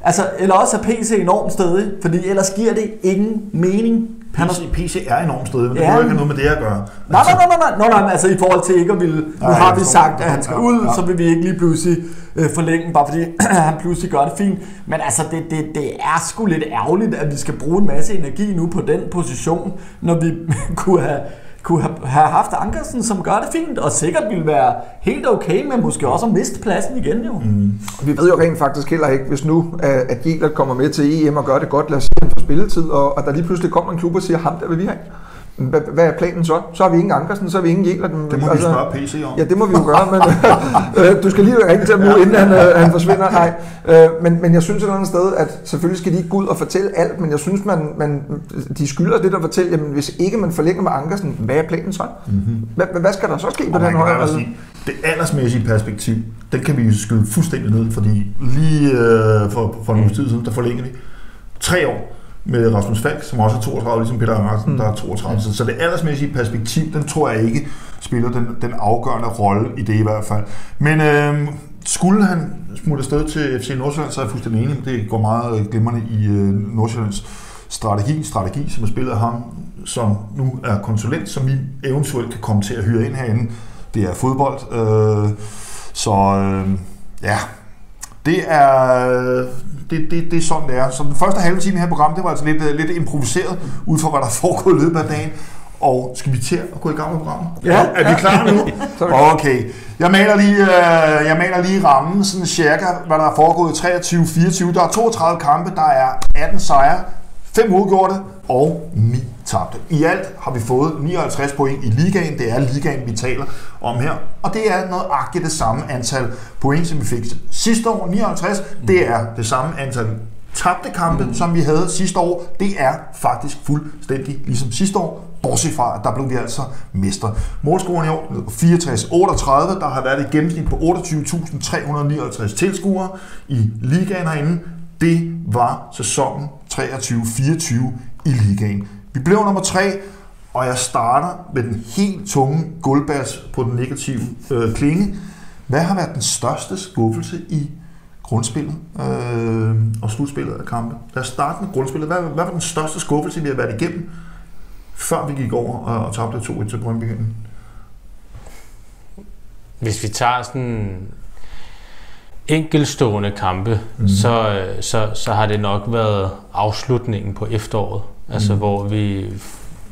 Altså, eller også er PC enormt stedig, fordi ellers giver det ingen mening. Han har, PC, er enormt stedig, men det Ja. har jo ikke noget med det at gøre. Nej, nej, nej, nej, nej, nej, men altså i forhold til ikke at ville, nu Nej, har vi sagt, at han skal Ja, ud, ja. så vil vi ikke lige pludselig øh, forlænge, bare fordi han pludselig gør det fint. Men altså, det, det, det er sgu lidt ærgerligt, at vi skal bruge en masse energi nu på den position, når vi kunne have, kunne have, haft Ankersen, som gør det fint, og sikkert ville være helt okay, men måske også at miste pladsen igen jo. Mm. Vi ved jo rent faktisk heller ikke, hvis nu at Jelert kommer med til EM og gør det godt, lad os se, han får spilletid, og, og der lige pludselig kommer en klub og siger, ham der vil vi have. Hvad, hvad er planen så? Så har vi ingen Ankersen, så har vi ingen Jelert. Det må vi spørge PC om. Ja, det må vi jo gøre, men øh, du skal lige ringe til ham nu, inden han, øh, han forsvinder. Nej, øh, men, men jeg synes et eller andet sted, at selvfølgelig skal de ikke gå ud og fortælle alt, men jeg synes, man, man, de skylder det der fortælle, jamen hvis ikke man forlænger med Ankersen, hvad er planen så? Mm-hmm. Hvad, hvad skal der så ske på den højre? sige, det aldersmæssige perspektiv, den kan vi jo skyde fuldstændig ned, fordi lige øh, for, for en uges tid siden, der forlænger vi tre år med Rasmus Falk, som også er 32, ligesom Peter Andersen, mm. der er 32. Så, så det aldersmæssige perspektiv, den tror jeg ikke spiller den, den afgørende rolle i det i hvert fald. Men øh, skulle han smutte afsted til FC Nordsjælland, så er jeg fuldstændig enig. Det går meget glimrende i øh, Nordsjællands strategi, strategi, som er spillet af ham, som nu er konsulent, som vi eventuelt kan komme til at hyre ind herinde. Det er fodbold. Øh, så øh, ja, det er, det, det, det er sådan, det er. Så den første halve time her i programmet, det var altså lidt, øh, lidt improviseret, ud fra hvad der foregår i løbet af dagen. Og skal vi til at gå i gang med programmet? Ja. Er vi klar nu? Okay. Jeg maler lige, øh, jeg maler lige rammen, sådan cirka, hvad der er foregået i 23-24. Der er 32 kampe, der er 18 sejre, 5 udgjorte og 9 tabte. I alt har vi fået 59 point i ligaen. Det er ligaen, vi taler om her. Og det er nøjagtigt det samme antal point, som vi fik sidste år, 59. Det er det samme antal tabte kampe, mm. som vi havde sidste år. Det er faktisk fuldstændig ligesom sidste år. Bortset fra, at der blev vi altså mester. Målscoren i år 64-38. Der har været et gennemsnit på 28.359 tilskuere i ligaen herinde. Det var sæsonen 23-24 i ligaen. Vi blev nummer 3, og jeg starter med den helt tunge guldbas på den negative øh, klinge. Hvad har været den største skuffelse i grundspillet øh, og slutspillet af kampe? Lad os starte med grundspillet. Hvad, hvad var den største skuffelse, vi har været igennem, før vi gik over og, og tabte 2-1 til Brøndby? Hvis vi tager sådan enkelstående kampe, mm. så, øh, så, så har det nok været afslutningen på efteråret. Mm. Altså hvor vi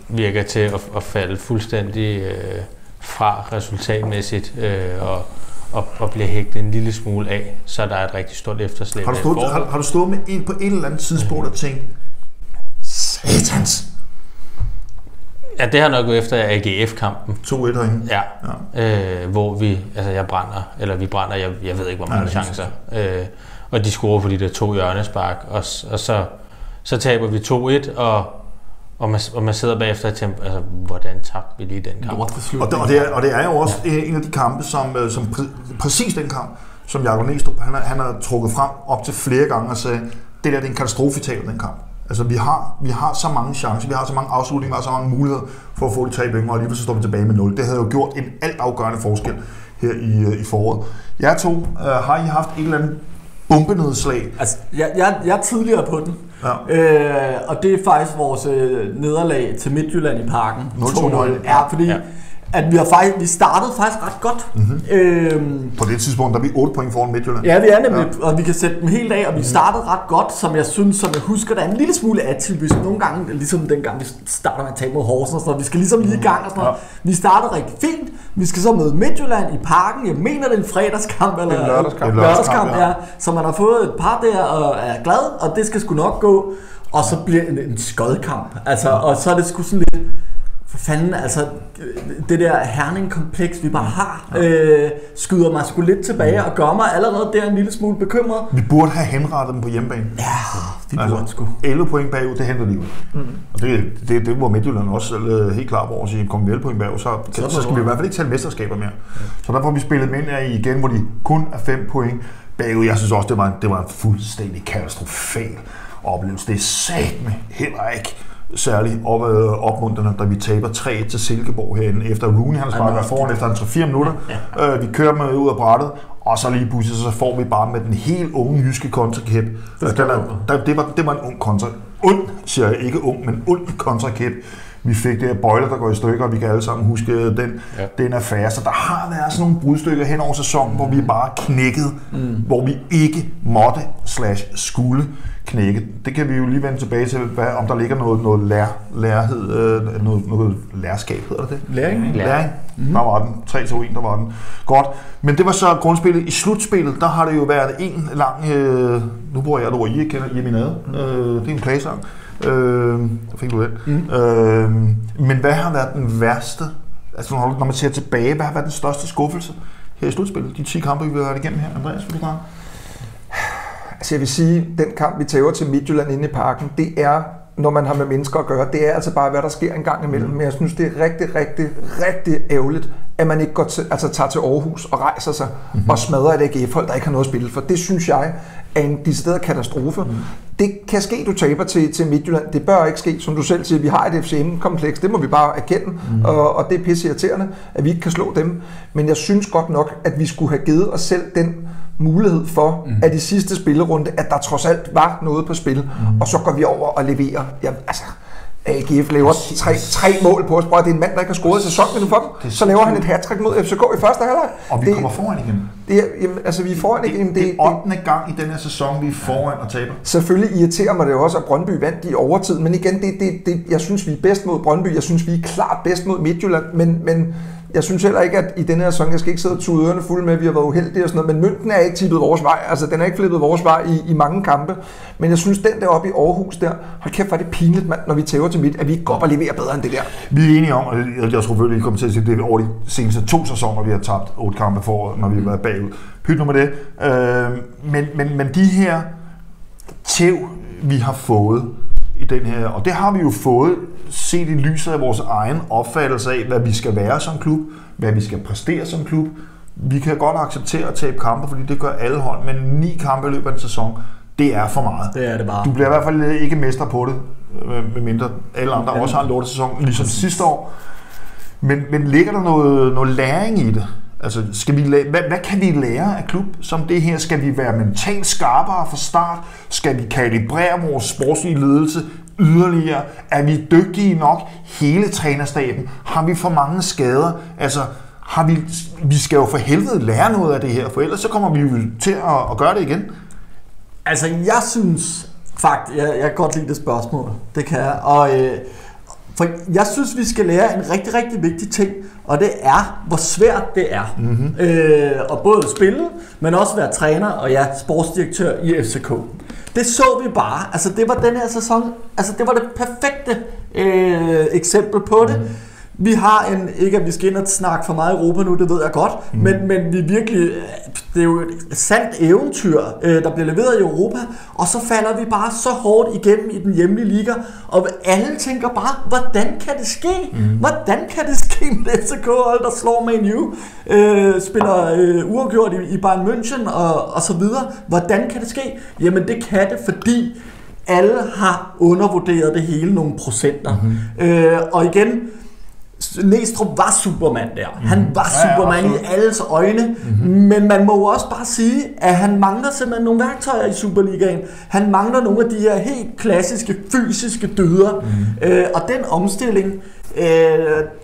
virker til at, at falde fuldstændig øh, fra resultatmæssigt øh, og, og, og bliver hægtet en lille smule af, så der er et rigtig stort efterslæb. Har du stået, har, har du stået med en på et eller andet tidspunkt og tænkt, satans, Ja, det har nok efter AGF-kampen. 2-1 herinde? Ja, ja. Øh, hvor vi, altså jeg brænder, eller vi brænder, jeg, jeg ved ikke, hvor mange ja, er chancer. Øh, og de scorer på de der to hjørnespark, og, og så, så taber vi 2-1, og, og, man, og man sidder bagefter og tænker, altså, hvordan tabte vi lige den kamp? Og det, og, det er, og det er jo også ja. en af de kampe, som, øh, som præ, præcis den kamp, som Jakob Næstrup, han har, han har trukket frem op til flere gange og sagde, det der det er en katastrofe, vi taber den kamp. Altså, vi har, vi har så mange chancer, vi har så mange afslutninger, vi har så mange muligheder for at få de tre point, og alligevel så står vi tilbage med 0. Det havde jo gjort en alt afgørende forskel her i, øh, i foråret. Jeg to, øh, har I haft et eller andet bombenedslag? Altså, jeg, jeg, jeg er tidligere på den. Ja. Øh, og det er faktisk vores øh, nederlag til Midtjylland i parken. 0-2. Ja, fordi Ja. Ja. at vi, har faktisk, vi startede faktisk ret godt. Mm-hmm. Øhm, På det tidspunkt, der er vi 8 point foran Midtjylland. ja, vi er nemlig, ja. og vi kan sætte dem helt af, og vi startede ret godt, som jeg synes, som jeg husker, der er en lille smule atypisk. Nogle gange, ligesom dengang vi starter med at tage mod Horsens og sådan noget, vi skal ligesom lige i gang og sådan noget. Vi startede rigtig fint, vi skal så møde Midtjylland i parken, jeg mener det er en fredagskamp, eller En lørdagskamp. en lørdagskamp, ja. Så man har fået et par der og er glad, og det skal sgu nok gå. Og så bliver det en, en skodkamp. Altså, og så er det sgu sådan lidt... For fanden, altså, det der herning-kompleks, vi bare har, øh, skyder mig sgu lidt tilbage og gør mig allerede der en lille smule bekymret. Vi burde have henrettet dem på hjemmebane. Ja, vi burde sgu. 11 point bagud, det henter de ud. Mm. Og det, det, det var Midtjylland også øh, helt klar over at sige, kom vi 11 point bagud, så, så, så skal vi i hvert fald ikke tale mesterskaber mere. Ja. Så der får vi spillet dem ind her igen, hvor de kun er 5 point bagud. Jeg synes også, det var det var en fuldstændig katastrofal oplevelse. Det er satme heller ikke særlig op, øh, opmuntrende, da vi taber 3 til Silkeborg herinde, efter Rooney han har sparket foran efter en 3-4 minutter. Øh, vi kører dem ud af brættet, og så lige pludselig så får vi bare med den helt unge jyske kontrakæp. Er, der, det, var, det var en ung kontra. Und, siger jeg, ikke ung, men ond kontrakæp. Vi fik det her bøjler, der går i stykker, og vi kan alle sammen huske den, ja. den affære. Så der har været sådan nogle brudstykker hen over sæsonen, hvor vi bare knækkede, mm. hvor vi ikke måtte slash skulle knække. Det kan vi jo lige vende tilbage til, hvad, om der ligger noget, noget lær, lærhed, øh, noget, noget lærskab, hedder det det? Læring. Læring. Mm-hmm. Der var den. 3 2 1, der var den. Godt. Men det var så grundspillet. I slutspillet, der har det jo været en lang... Øh, nu bruger jeg et ord, I ikke kender, Jeminade. Mm. Øh, det er en klagesang. Øh, fik du den. Mm. Øh, men hvad har været den værste? Altså, når man ser tilbage, hvad har været den største skuffelse her i slutspillet? De 10 kampe, vi har været igennem her. Andreas, vil du klare? Altså jeg vil sige, den kamp, vi tager til Midtjylland inde i parken, det er, når man har med mennesker at gøre, det er altså bare, hvad der sker en gang imellem. Men jeg synes, det er rigtig, rigtig, rigtig ærgerligt, at man ikke går til, altså tager til Aarhus og rejser sig mm-hmm. og smadrer et AGF-hold, der ikke har noget at spille for. Det synes jeg er en decideret katastrofe. Mm. Det kan ske, du taber til, til Midtjylland. Det bør ikke ske, som du selv siger. Vi har et FCM-kompleks, det må vi bare erkende, mm. og, og det er pisse irriterende, at vi ikke kan slå dem. Men jeg synes godt nok, at vi skulle have givet os selv den mulighed for, mm. at i sidste spillerunde, at der trods alt var noget på spil, mm. og så går vi over og leverer. Ja, altså, AGF laver tre, tre mål på os. Prøv, det er en mand, der ikke har scoret sæsonen for dem. Så laver han et hat på mod FCK i første halvleg. Og vi det, kommer foran igen. Det er, jamen, altså, vi er foran igen. det, det er 8. gang i den her sæson, vi er foran og taber. Selvfølgelig irriterer mig det også, at Brøndby vandt i overtid, men igen, det, det, det, jeg synes, vi er bedst mod Brøndby, jeg synes, vi er klart bedst mod Midtjylland, men, men jeg synes heller ikke, at i denne her sæson, jeg skal ikke sidde og tude ørerne fulde med, at vi har været uheldige og sådan noget, men mønten er ikke tippet vores vej, altså den er ikke flippet vores vej i, i mange kampe, men jeg synes, den der oppe i Aarhus der, hold kæft, var det pinligt, mand, når vi tæver til midt, at vi ikke går op og leverer bedre end det der. Vi er enige om, og jeg tror selvfølgelig, vi kommer til at sige, det er over de seneste to sæsoner, vi har tabt otte kampe for, når vi har været bagud. Pyt nu med det. Øh, men, men, men de her tæv, vi har fået i den her, og det har vi jo fået set i lyset af vores egen opfattelse af, hvad vi skal være som klub, hvad vi skal præstere som klub. Vi kan godt acceptere at tabe kampe, fordi det gør alle hold, men ni kampe i løbet af en sæson, det er for meget. Det er det bare. Du bliver i hvert fald ikke mester på det, øh, medmindre alle andre også har en lortet sæson, ligesom sidste år. Men, men ligger der noget, noget læring i det? Altså, skal vi læ- hvad, hvad kan vi lære af klub som det her? Skal vi være mentalt skarpere fra start? Skal vi kalibrere vores sportslige ledelse yderligere? Er vi dygtige nok? Hele trænerstaben? Har vi for mange skader? Altså, har vi, vi skal jo for helvede lære noget af det her, for ellers så kommer vi jo til at, at gøre det igen. Altså, jeg synes faktisk, jeg, jeg kan godt lide det spørgsmål. Det kan jeg. Og øh, for jeg synes, vi skal lære en rigtig, rigtig vigtig ting, og det er, hvor svært det er. Mm-hmm. Øh, at både spille, men også være træner og ja, sportsdirektør i FCK. Det så vi bare. Altså, det var den her sæson, altså det var det perfekte øh, eksempel på det. Mm. Vi har en, ikke at vi skal ind og snakke for meget Europa nu, det ved jeg godt, mm. men, men vi virkelig, det er jo et sandt eventyr, øh, der bliver leveret i Europa, og så falder vi bare så hårdt igennem i den hjemlige liga, og alle tænker bare, hvordan kan det ske? Mm. Hvordan kan det ske med FCK, der slår Man U, øh, spiller øh, uafgjort i, i Bayern München og, og så videre. Hvordan kan det ske? Jamen det kan det, fordi alle har undervurderet det hele nogle procenter. Mm-hmm. Øh, og igen, Næstrup var Superman der. Han Mhm. var Superman ja, ja, i alles øjne. Mm-hmm. Men man må jo også bare sige, at han mangler simpelthen nogle værktøjer i Superligaen. Han mangler nogle af de her helt klassiske fysiske dyder. Mm-hmm. Øh, og den omstilling, øh,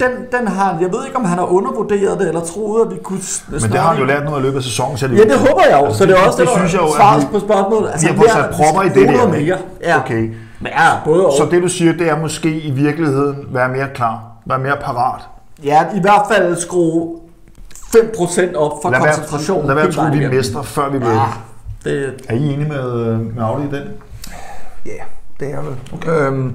den, den har jeg ved ikke, om han har undervurderet det, eller troet, at vi kunne Men det har han jo lært noget i løbet af sæsonen. Så det Ja, det håber jeg jo. Så det er også det, det, synes jeg jo, på spørgsmålet. vi har fået sat propper i det der. Mere. Ja. Okay. Men ja, både og. Så det du siger, det er måske i virkeligheden være mere klar, være mere parat. Ja, i hvert fald skrue 5% op for Lad koncentrationen. lad være at tro, vi er mestre, før vi bliver Ja, det. Er I enige med, med Audi i den? Ja, det er vel. Okay. Øhm,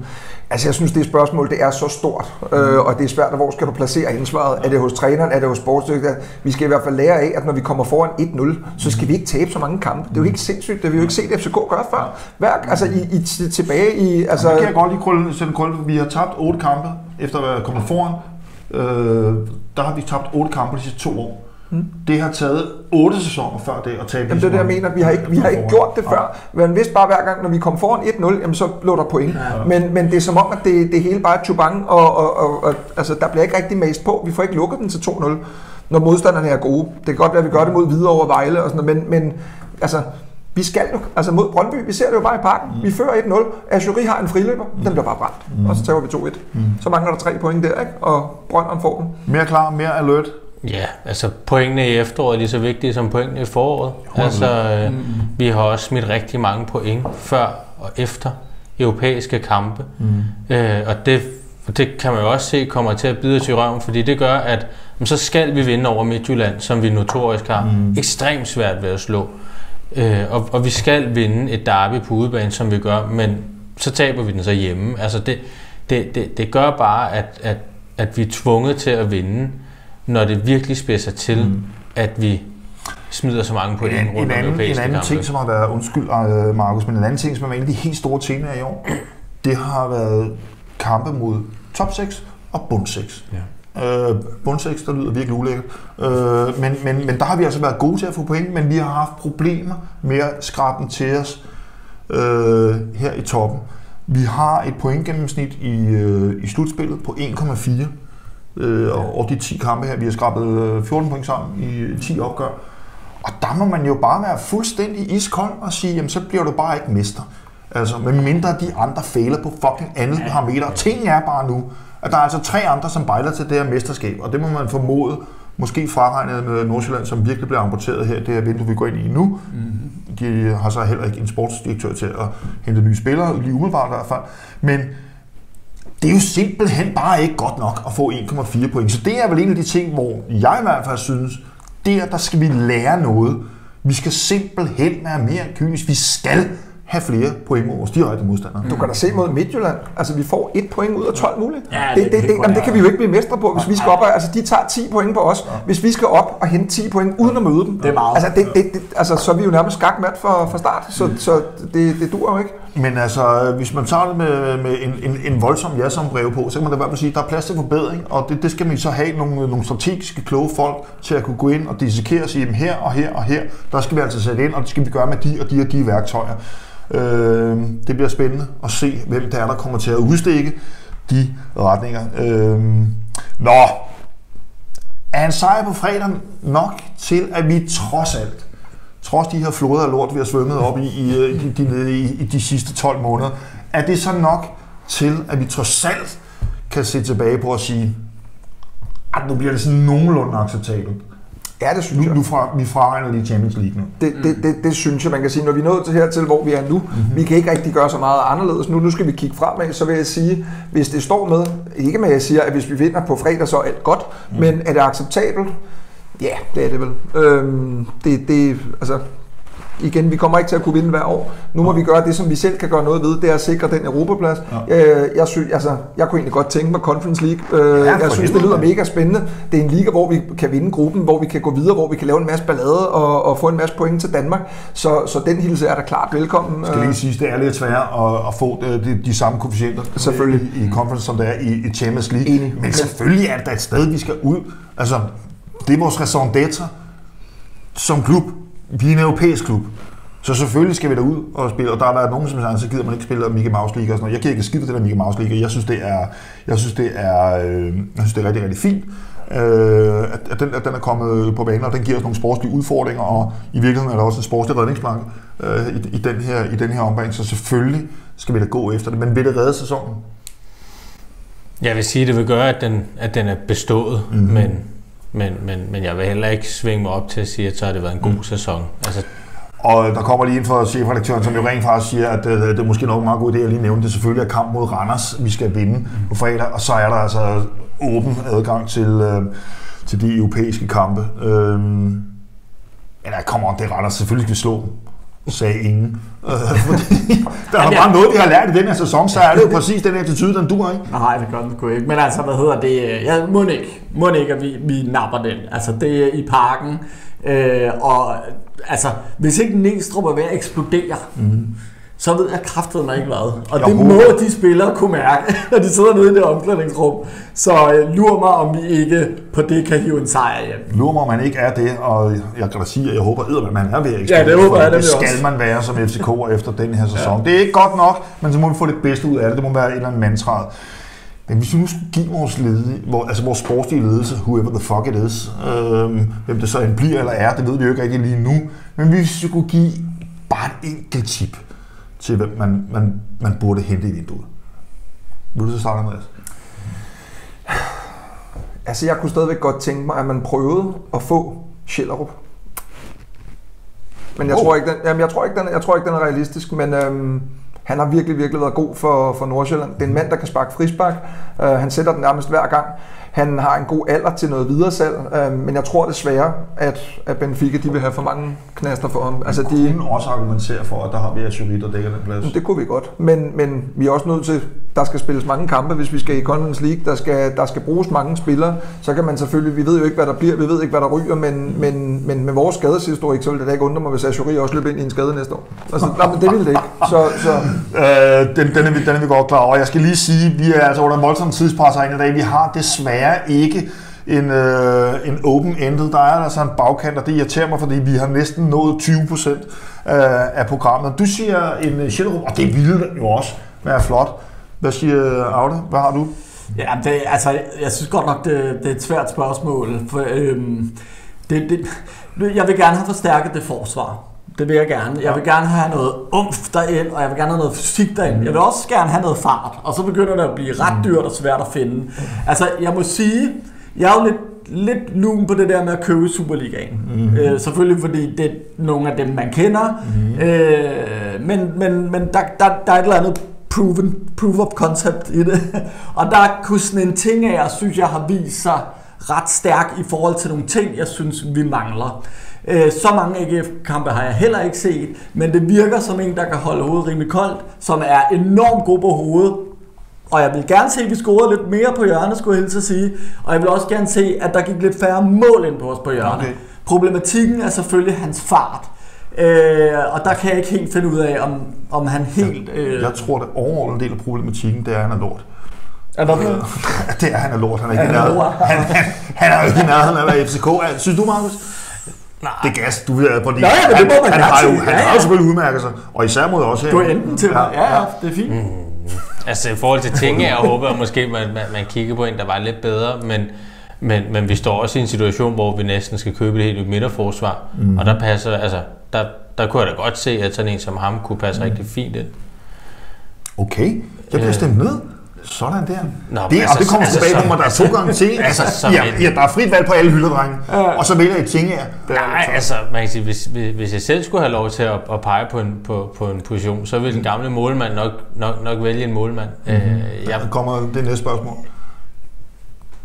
altså jeg synes, det spørgsmål det er så stort, øh, og det er svært, hvor skal du placere ansvaret? Er det hos træneren? Er det hos sportsdygtigheden? Vi skal i hvert fald lære af, at når vi kommer foran 1-0, så skal vi ikke tabe så mange kampe. Det er jo ikke sindssygt, det har vi jo ikke set FCK gøre før. Hver, altså i, i, tilbage i... Altså, Så kan jeg godt lige krølle, sætte en krølle. Vi har tabt otte kampe, efter at være kommet foran. Øh, der har vi tabt otte kampe de sidste to år. Mm. Det har taget otte sæsoner før det at tabe Jamen, det er det, jeg mener. Vi har ikke, vi har ikke gjort det før. Man vidste bare hver gang, når vi kom foran 1-0, jamen, så lå der point. Ja. Men, men det er som om, at det, det hele bare er chubang, og, og, og, og altså, der bliver ikke rigtig mast på. Vi får ikke lukket den til 2-0. når modstanderne er gode. Det kan godt være, at vi gør det mod videre over Vejle og sådan noget, men, men altså, vi skal jo, altså mod Brøndby, vi ser det jo bare i parken. Mm. Vi fører 1-0. Azuri har en friløber, mm. den bliver bare brændt. Mm. Og så tager vi 2-1. Mm. Så mangler der tre point der, ikke? Og Brønderen får den. Mere klar, mere alert. Ja, altså pointene i efteråret er lige så vigtige som pointene i foråret. Altså, øh, mm. vi har også smidt rigtig mange point før og efter europæiske kampe. Mm. Øh, og det, det kan man jo også se kommer til at bide til røven, fordi det gør, at så skal vi vinde over Midtjylland, som vi notorisk har mm. ekstremt svært ved at slå. Øh, og, og vi skal vinde et derby på udebane, som vi gør, men så taber vi den så hjemme. Altså det, det, det, det gør bare, at, at, at vi er tvunget til at vinde, når det virkelig spidser til, mm. at vi smider så mange point En, rundt en anden, en anden ting, som har været, undskyld øh, Markus, men en anden ting, som har været en af de helt store temaer i år, det har været kampe mod top 6 og bund 6. Ja. Øh, bundseks, der lyder virkelig ulækkert. Øh, men, men, men der har vi altså været gode til at få point, men vi har haft problemer med at skrabe den til os øh, her i toppen. Vi har et pointgennemsnit i, øh, i slutspillet på 1,4 øh, og, og de 10 kampe her. Vi har skrabet øh, 14 point sammen i 10 opgør. Og der må man jo bare være fuldstændig iskold og sige, jamen så bliver du bare ikke mester. Altså, med mindre de andre fejler på fucking andet ja. parameter. Og tingen er bare nu, at der er altså tre andre, som bejler til det her mesterskab, og det må man formode, måske fraregnet med Nordsjælland, som virkelig bliver amputeret her, det her vindue, vi går ind i nu. Mm-hmm. De har så heller ikke en sportsdirektør til at hente nye spillere, lige umiddelbart i hvert fald. Men det er jo simpelthen bare ikke godt nok at få 1,4 point. Så det er vel en af de ting, hvor jeg i hvert fald synes, der, der skal vi lære noget. Vi skal simpelthen være mere kynisk. Vi skal have flere point mod vores direkte modstandere. Du kan da se mod Midtjylland. Altså, vi får et point ud af 12 muligt. Ja, det, det- det, det jamen, det kan vi jo ikke blive mestre på, hvis vi skal op. og- Altså, de tager 10 point på os. Hvis vi skal op og hente 10 point uden at møde dem. Det er meget. Altså, det, det, det, altså så er vi jo nærmest skakmat fra, fra start. Så, så det, det dur jo ikke. Men altså, hvis man tager det med, med en, en, en voldsom ja som brev på, så kan man da i hvert fald sige, at der er plads til forbedring, og det, det skal man så have nogle, nogle strategiske, kloge folk til at kunne gå ind og dissekere og sige, at her og her og her, der skal vi altså sætte ind, og det skal vi gøre med de og de og de værktøjer. Øh, det bliver spændende at se, hvem der er, der kommer til at udstikke de retninger. Øh, nå, er en sejr på fredag nok til, at vi trods alt trods de her floder af lort, vi har svømmet op i, i, i, de, de, i, i de sidste 12 måneder, er det så nok til, at vi trods alt kan se tilbage på at sige, at nu bliver det sådan nogenlunde acceptabelt. Ja, det synes Nu, jeg. nu fra, vi fraregner lige Champions League nu. Det, det, det, det synes jeg, man kan sige. Når vi er nået til hertil, hvor vi er nu, mm-hmm. vi kan ikke rigtig gøre så meget anderledes nu. Nu skal vi kigge fremad, så vil jeg sige, hvis det står med, ikke med at jeg siger, at hvis vi vinder på fredag, så er alt godt, mm. men er det acceptabelt? Ja, det er det vel. Øhm, det, det, altså, igen, vi kommer ikke til at kunne vinde hver år. Nu må vi gøre det, som vi selv kan gøre noget ved, det er at sikre den Europaplads. Ja. Øh, jeg, synes, altså, jeg kunne egentlig godt tænke mig Conference League. Øh, Ja, jeg synes, det lyder mega spændende. Det er en liga, hvor vi kan vinde gruppen, hvor vi kan gå videre, hvor vi kan lave en masse ballade og, og få en masse point til Danmark. Så, så den hilse er da klart velkommen. skal lige sige, det er lidt sværere at, at få de, de, de samme koefficienter Selvfølgelig. i, i conference, som der er i, i Champions League. Enig. Men selvfølgelig er det da et sted, vi skal ud. Altså, det er vores raison d'être som klub. Vi er en europæisk klub. Så selvfølgelig skal vi derud og spille, og der har været nogen, som siger, så gider man ikke spille Mickey Mouse League og sådan noget. Jeg giver ikke skidt til den Mickey Mouse League, jeg synes, det er, jeg synes, det er, øh, jeg synes, det er rigtig, rigtig fint, øh, at, at, den, at den er kommet på banen, og den giver os nogle sportslige udfordringer, og i virkeligheden er der også en sportslig redningsplanke øh, i, i, den her, i den her ombæring, så selvfølgelig skal vi da gå efter det, men vil det redde sæsonen? Jeg vil sige, at det vil gøre, at den, at den er bestået, Mhm. mm-hmm. men, men, men, men jeg vil heller ikke svinge mig op til at sige, at så har det været en god Mhm. sæson. Altså, Og der kommer lige ind fra chefredaktøren, som jo rent faktisk siger, at øh, det er måske nok en meget god idé at lige nævne det. Selvfølgelig er kamp mod Randers, vi skal vinde på fredag, og så er der altså åben adgang til, øh, til de europæiske kampe. Øh, men der kommer det er Randers, selvfølgelig skal vi slå dem, sagde ingen. Øh, fordi der er bare noget, vi har lært i den her sæson, så er det jo præcis den attitude, den duer, ikke? Nej, det gør den sgu ikke. Men altså, hvad hedder det? Ja, må ikke. Må ikke, at vi, vi napper den. Altså, det er i parken. Øh, og altså, hvis ikke Næstrup er ved at eksplodere, mm. Så ved jeg kraftedeme ikke hvad. Og Jeg det må de spillere kunne mærke, når de sidder nede i det omklædningsrum. Så øh, lur mig, om vi ikke på det kan hive en sejr hjem. Lurer mig, om man ikke er det, og jeg kan da sige, at jeg håber at man er ved at Ja, det håber jeg Det skal også. man være som FCK'er efter den her sæson. Ja. Det er ikke godt nok, men så må vi få det bedste ud af det. Det må være et eller andet mantra. Men hvis vi nu skulle give vores ledelse, altså vores sportslige ledelse, whoever the fuck it is, øh, hvem det så end bliver eller er, det ved vi jo ikke rigtig lige nu, men hvis vi kunne give bare et enkelt tip til, hvem man, man, man burde hente i vinduet. Vil du så starte, Andreas? Altså, jeg kunne stadigvæk godt tænke mig, at man prøvede at få Schellerup. Men jeg, Hvor? tror ikke, den, jamen, jeg, tror ikke, den, jeg tror ikke, den er realistisk, men øhm, han har virkelig, virkelig været god for, for Nordsjælland. Det er en mand, der kan sparke frispark. Uh, han sætter den nærmest hver gang. Han har en god alder til noget videresalg, uh, men jeg tror desværre, at, at Benfica de vil have for mange knaster for ham. Altså, Altså, de, de kunne også argumentere for, at der har vi Azurit, der dækker den plads. det kunne vi godt, men, men vi er også nødt til, der skal spilles mange kampe, hvis vi skal i Conference League, der skal, der skal bruges mange spillere, så kan man selvfølgelig, vi ved jo ikke, hvad der bliver, vi ved ikke, hvad der ryger, men, men, men med vores skadeshistorik, så ville det da ikke undre mig, hvis Azuri også løb ind i en skade næste år. Altså, nej, men det ville det ikke. Så, så Øh, den, den, er vi, den er vi godt klar over. Jeg skal lige sige, vi er altså under en voldsom tidspres herinde i dag. Vi har desværre er ikke en, øh, en open-ended. Der er altså en bagkant, og det irriterer mig, fordi vi har næsten nået 20 procent øh, af programmet. Du siger en øh, Sjællerup, og det ville jo også være flot. Hvad siger Aude? Hvad har du? Ja, det, altså, jeg synes godt nok, det, det er et svært spørgsmål. For, øhm, det, det, jeg vil gerne have forstærket det forsvar. Det vil jeg gerne. Jeg vil gerne have noget umf derind, og jeg vil gerne have noget fysik derind. Jeg vil også gerne have noget fart, og så begynder det at blive ret dyrt og svært at finde. Altså, jeg må sige, jeg er jo lidt, lidt lun på det der med at købe Superligaen. Mm-hmm. Øh, selvfølgelig fordi det er nogle af dem, man kender. Mm-hmm. Øh, men men, men der, der, der er et eller andet proven, proof of concept i det. og der kunne sådan en ting af, jeg synes, jeg har vist sig ret stærk i forhold til nogle ting, jeg synes, vi mangler. Øh, Så mange AGF-kampe har jeg heller ikke set, men det virker som en, der kan holde hovedet rimelig koldt, som er enormt god på hovedet, og jeg vil gerne se, at vi scorede lidt mere på hjørnet, skulle jeg hilse sige. Og jeg vil også gerne se, at der gik lidt færre mål ind på os på hjørnet. Okay. Problematikken er selvfølgelig hans fart. Øh, og der kan jeg ikke helt finde ud af, om, om han helt... Øh, Jeg tror, at overordnet del af problematikken, det er, at han er lort. er der, det er, han er lort. Han er ikke Han er. Han, han, han er ikke nærheden af at være FCK. Synes du, Markus? Nej. Det er gas, du ved, fordi Nå ja, men det han, må man han, har jo, han Ja, har jo ja. selvfølgelig udmærket sig, og især mod os her. du er enten til ja, ja, ja, det er fint. Mm. Altså i forhold til ting, jeg håber at måske man, man, man kigger på en, der var lidt bedre, men, men, men vi står også i en situation, hvor vi næsten skal købe et helt nyt midterforsvar, mm. og der passer, altså, der, der kunne jeg da godt se, at sådan en som ham kunne passe mm. rigtig fint ind. Okay, jeg bliver Øh. stemt ned. Sådan der. Nå, det, altså, og det kommer altså, tilbage på mig, der er to gange til. Altså, som ja, ja, der er frit valg på alle hylder, drenge. Og så vælger jeg ting her. Nej, altså, man kan sige, hvis, hvis, jeg selv skulle have lov til at, at pege på en, på, på en position, så ville den gamle målmand nok, nok, nok vælge en målmand. Mm-hmm. Øh, jeg, Så kommer det næste spørgsmål.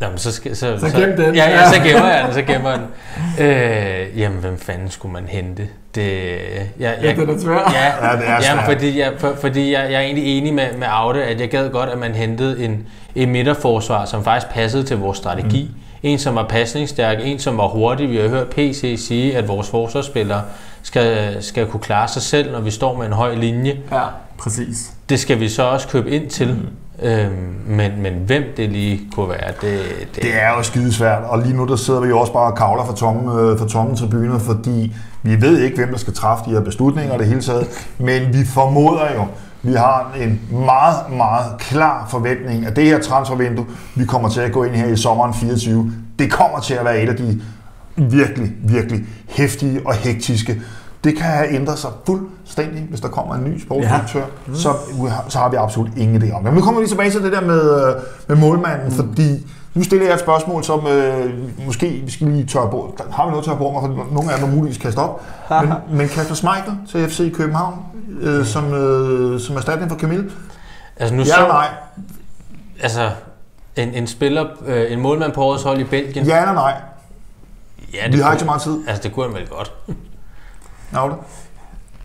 Jamen, så, skal, så, Så gem den. Ja, ja, så gemmer jeg den, så gemmer jeg den. Øh, jamen, hvem fanden skulle man hente? Det, jeg, Ja, det er svært. Ja, Ja, det er jamen, fordi, jeg, for, fordi jeg, jeg er egentlig enig med, med Aude, at jeg gad godt, at man hentede en, en midterforsvar, som faktisk passede til vores strategi. Mm. En, som var pasningsstærk, en, som var hurtig. Vi har hørt PC sige, at vores forsvarsspillere skal, skal kunne klare sig selv, når vi står med en høj linje. Ja, præcis. Det skal vi så også købe ind til. Mm. Øhm, men, men hvem det lige kunne være, det, det, Det er jo skidesvært, og lige nu der sidder vi jo også bare og kavler for tomme, øh, for tomme tribuner, fordi vi ved ikke, hvem der skal træffe de her beslutninger det hele taget, men vi formoder jo, vi har en meget, meget klar forventning, at det her transfervindue, vi kommer til at gå ind her i sommeren 24, det kommer til at være et af de virkelig, virkelig hæftige og hektiske. Det kan have ændret sig fuldstændig, hvis der kommer en ny sportsdirektør. Ja. Mm. Så, så har vi absolut ingen idé om det. Men nu kommer vi tilbage til det der med, øh, med målmanden, mm. fordi nu stiller jeg et spørgsmål, som øh, måske vi skal lige tørre på. Har vi noget tørre på mig, for nogle af dem er muligvis kaste op. men, men Kasper Schmeichel til FC København, øh, som, øh, som erstatning for Camille. altså nu Ja så, nej? altså en, en spiller, øh, en målmand på årets hold i Belgien. Ja eller nej? ja Vi har kunne- ikke så meget tid. Altså det kunne han vel godt. Det.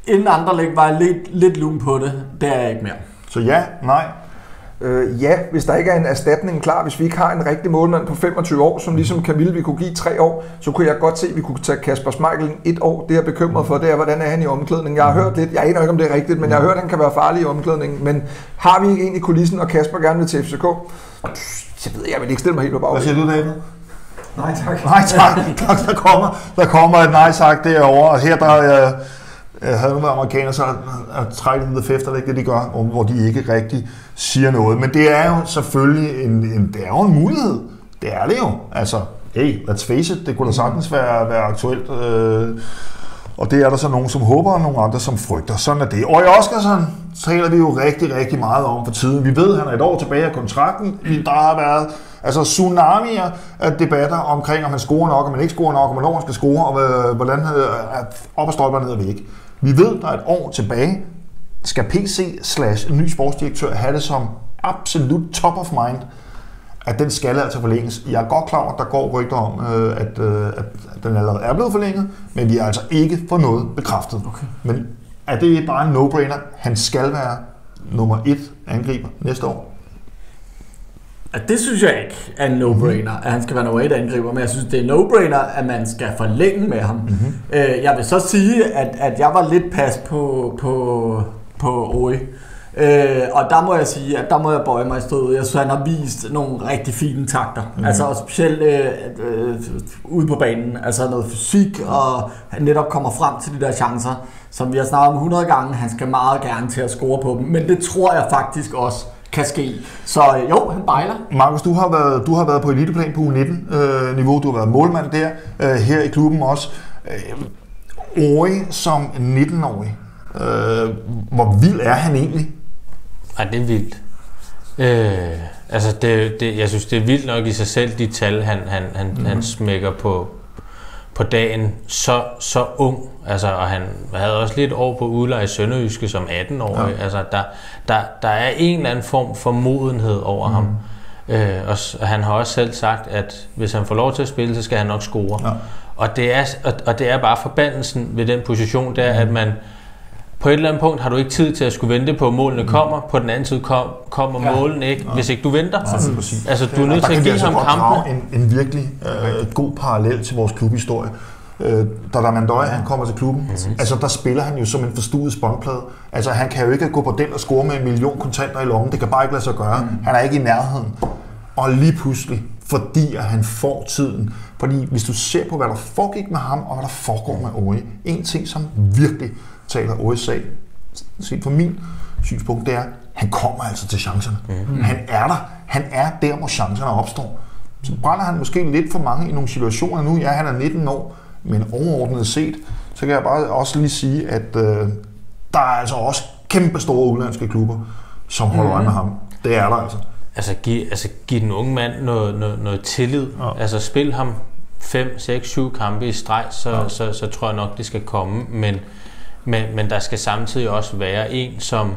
Inden andre læg var jeg lidt, lidt lun på det. Det er jeg ikke mere. Så ja, nej. Øh, ja, hvis der ikke er en erstatning klar, hvis vi ikke har en rigtig målmand på 25 år, som ligesom Camille vi kunne give tre år, så kunne jeg godt se, at vi kunne tage Kasper Schmeichel et år. Det jeg er bekymret for, det er, hvordan er han i omklædningen. Jeg har hørt lidt, jeg aner ikke, om det er rigtigt, men jeg har hørt, at han kan være farlig i omklædningen. Men har vi ikke en i kulissen, og Kasper gerne vil til FCK? Så ved jeg, jeg vil ikke stille mig helt på Hvad bagved. siger du, David? Nej, tak. Nej tak, der, der, kommer, der kommer et nej tak derovre, og her der, øh, jeg havde nu med amerikaner, så er trækket the fifth, det ikke det, de gør, og hvor de ikke rigtig siger noget. Men det er jo selvfølgelig en, en, det er jo en mulighed. Det er det jo. Altså, hey, let's face it, det kunne da sagtens være, være aktuelt. Øh, og det er der så nogen, som håber, og nogle andre, som frygter. Sådan er det. Og i Oskarsson taler vi jo rigtig, rigtig meget om for tiden. Vi ved, at han er et år tilbage af kontrakten. Der har været altså tsunamier af debatter omkring, om han scorer nok, om han ikke scorer nok, om hvornår han skal score, og hvordan er op og stolper ned og væk. Vi ved, der er et år tilbage. Skal PC slash ny sportsdirektør have det som absolut top of mind, at den skal altså forlænges. Jeg er godt klar over, at der går rygter om, øh, at, øh, at den allerede er blevet forlænget, men vi har altså ikke fået noget bekræftet. Okay. Men er det bare en no-brainer? Han skal være nummer et angriber næste år. Ja, det synes jeg ikke er en no-brainer, at han skal være nummer et angriber, men jeg synes, det er no-brainer, at man skal forlænge med ham. Mm-hmm. jeg vil så sige, at, at jeg var lidt pas på, på, på Oi. Øh, og der må jeg sige, at der må jeg bøje mig i stødet. Jeg synes, han har vist nogle rigtig fine takter. Mm. Altså og specielt øh, øh, ude på banen. Altså noget fysik, og han netop kommer frem til de der chancer, som vi har snakket om 100 gange. Han skal meget gerne til at score på dem. Men det tror jeg faktisk også kan ske. Så øh, jo, han bejler. Markus, du har været, du har været på eliteplan på U19-niveau. Øh, du har været målmand der, øh, her i klubben også. Øh, Ori som 19-årig. Øh, hvor vild er han egentlig? Ej, det er vildt. Øh, altså, det, det, jeg synes, det er vildt nok i sig selv, de tal, han, han, han, mm-hmm. han smækker på, på dagen. Så, så ung. Altså, og han havde også lidt år på udleje i Sønderjyske som 18-årig. Ja. Altså, der, der, der er en eller anden form for modenhed over mm. ham. Øh, og, og han har også selv sagt, at hvis han får lov til at spille, så skal han nok score. Ja. Og, det er, og, og det er bare forbandelsen ved den position, der mm. at man på et eller andet punkt har du ikke tid til at skulle vente på, at målene mm. kommer. På den anden side kom, kommer ja. målene ikke, ja. hvis ikke du venter. Ja, altså, du er nødt til at give ham altså kampene. En, en virkelig øh, god parallel til vores klubhistorie. Øh, da Ramandøj, han kommer til klubben, mm-hmm. altså der spiller han jo som en forstuet spåndplade. Altså han kan jo ikke gå på den og score med en million kontanter i lommen. Det kan bare ikke lade sig gøre. Mm. Han er ikke i nærheden. Og lige pludselig, fordi at han får tiden. Fordi hvis du ser på, hvad der foregik med ham, og hvad der foregår med Ori, en ting, som virkelig taler OSA, set fra min synspunkt, det er, han kommer altså til chancerne. Mm. Han er der. Han er der, hvor chancerne opstår. Så brænder han måske lidt for mange i nogle situationer nu. Ja, han er 19 år, men overordnet set, så kan jeg bare også lige sige, at øh, der er altså også kæmpe store udenlandske klubber, som holder øje med ham. Det er der altså. Altså, giv, altså, giv den unge mand noget, noget, noget tillid. Ja. Altså, spil ham 5, 6, 7 kampe i streg, så, ja. så, så, så tror jeg nok, det skal komme. Men men, men der skal samtidig også være en, som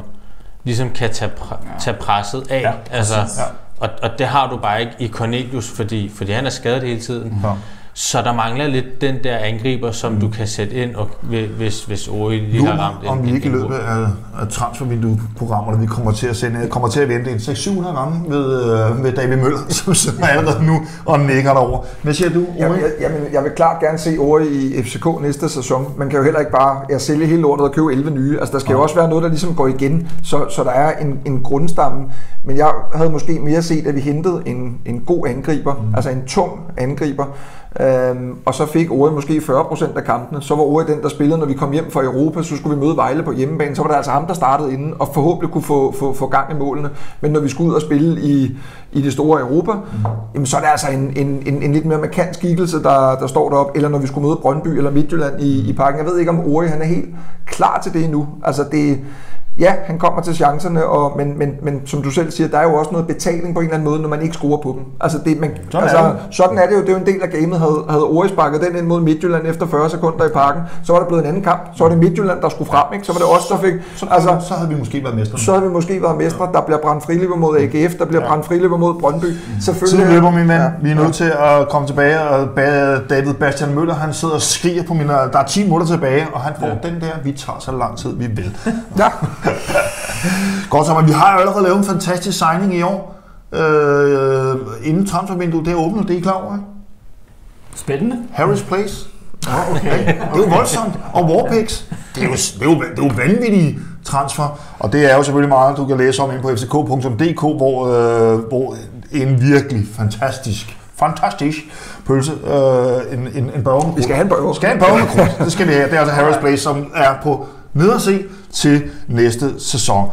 ligesom kan tage, pr- tage presset af. Ja, altså, ja. og, og det har du bare ikke i Cornelius, fordi, fordi han er skadet hele tiden. Ja. Så der mangler lidt den der angriber, som mm. du kan sætte ind, og hvis, hvis Ori lige har ramt en om vi ikke i løbet af, af transfervindue-programmerne, vi kommer til at sende, kommer til at vente en 600 gange ved, øh, ved David Møller, som sidder allerede nu og nikker derover. Hvad siger du, Ori? Jamen, jeg, jamen, jeg vil klart gerne se Ori i FCK næste sæson. Man kan jo heller ikke bare jeg sælge hele lortet og købe 11 nye. Altså, der skal ja. jo også være noget, der ligesom går igen, så, så der er en, en grundstamme. Men jeg havde måske mere set, at vi hentede en, en god angriber, mm. altså en tung angriber, Øhm, og så fik Ori måske 40% af kampene. Så var Ori den, der spillede, når vi kom hjem fra Europa, så skulle vi møde Vejle på hjemmebane. Så var det altså ham, der startede inden, og forhåbentlig kunne få, få, få gang i målene. Men når vi skulle ud og spille i, i det store Europa, mm. jamen, så er det altså en, en, en, en lidt mere markant skikkelse, der, der står deroppe. Eller når vi skulle møde Brøndby eller Midtjylland i, i parken. Jeg ved ikke, om Ori han er helt klar til det endnu. Altså det, ja, han kommer til chancerne, og, men, men, men som du selv siger, der er jo også noget betaling på en eller anden måde, når man ikke scorer på dem. Altså, det, man, sådan, altså, er det. sådan er det jo. Det er jo en del af gamet. Havde, havde Ori sparket den ind mod Midtjylland efter 40 sekunder i parken, så var det blevet en anden kamp. Så var det Midtjylland, der skulle frem. Ikke? Så var det os, der fik... Så, altså, så havde vi måske været mestre. Så havde vi måske været mestre. Der bliver brændt friløber mod AGF, der bliver ja. brændt friløber mod Brøndby. Selvfølgelig. løber, min ven. Ja. Vi er nødt til at komme tilbage, og David Bastian Møller, han sidder og skriger på min... Der er 10 minutter tilbage, og han får ja. den der, vi tager så lang tid, vi vil. ja. Godt så, men vi har jo allerede lavet en fantastisk signing i år. Øh, inden transfervinduet, det er åbnet, det er I klar over, ikke? Spændende. Harris Place. Oh, okay. det er jo voldsomt. Og Warpix. Det er jo, det er jo, det er jo vanvittige transfer. Og det er jo selvfølgelig meget, du kan læse om ind på fck.dk, hvor, øh, hvor en virkelig fantastisk fantastisk pølse. Øh, en, en, en Vi skal have en burger. Vi skal have en burger. Det skal vi have. Det er altså Harris Place, som er på ned og se til næste sæson.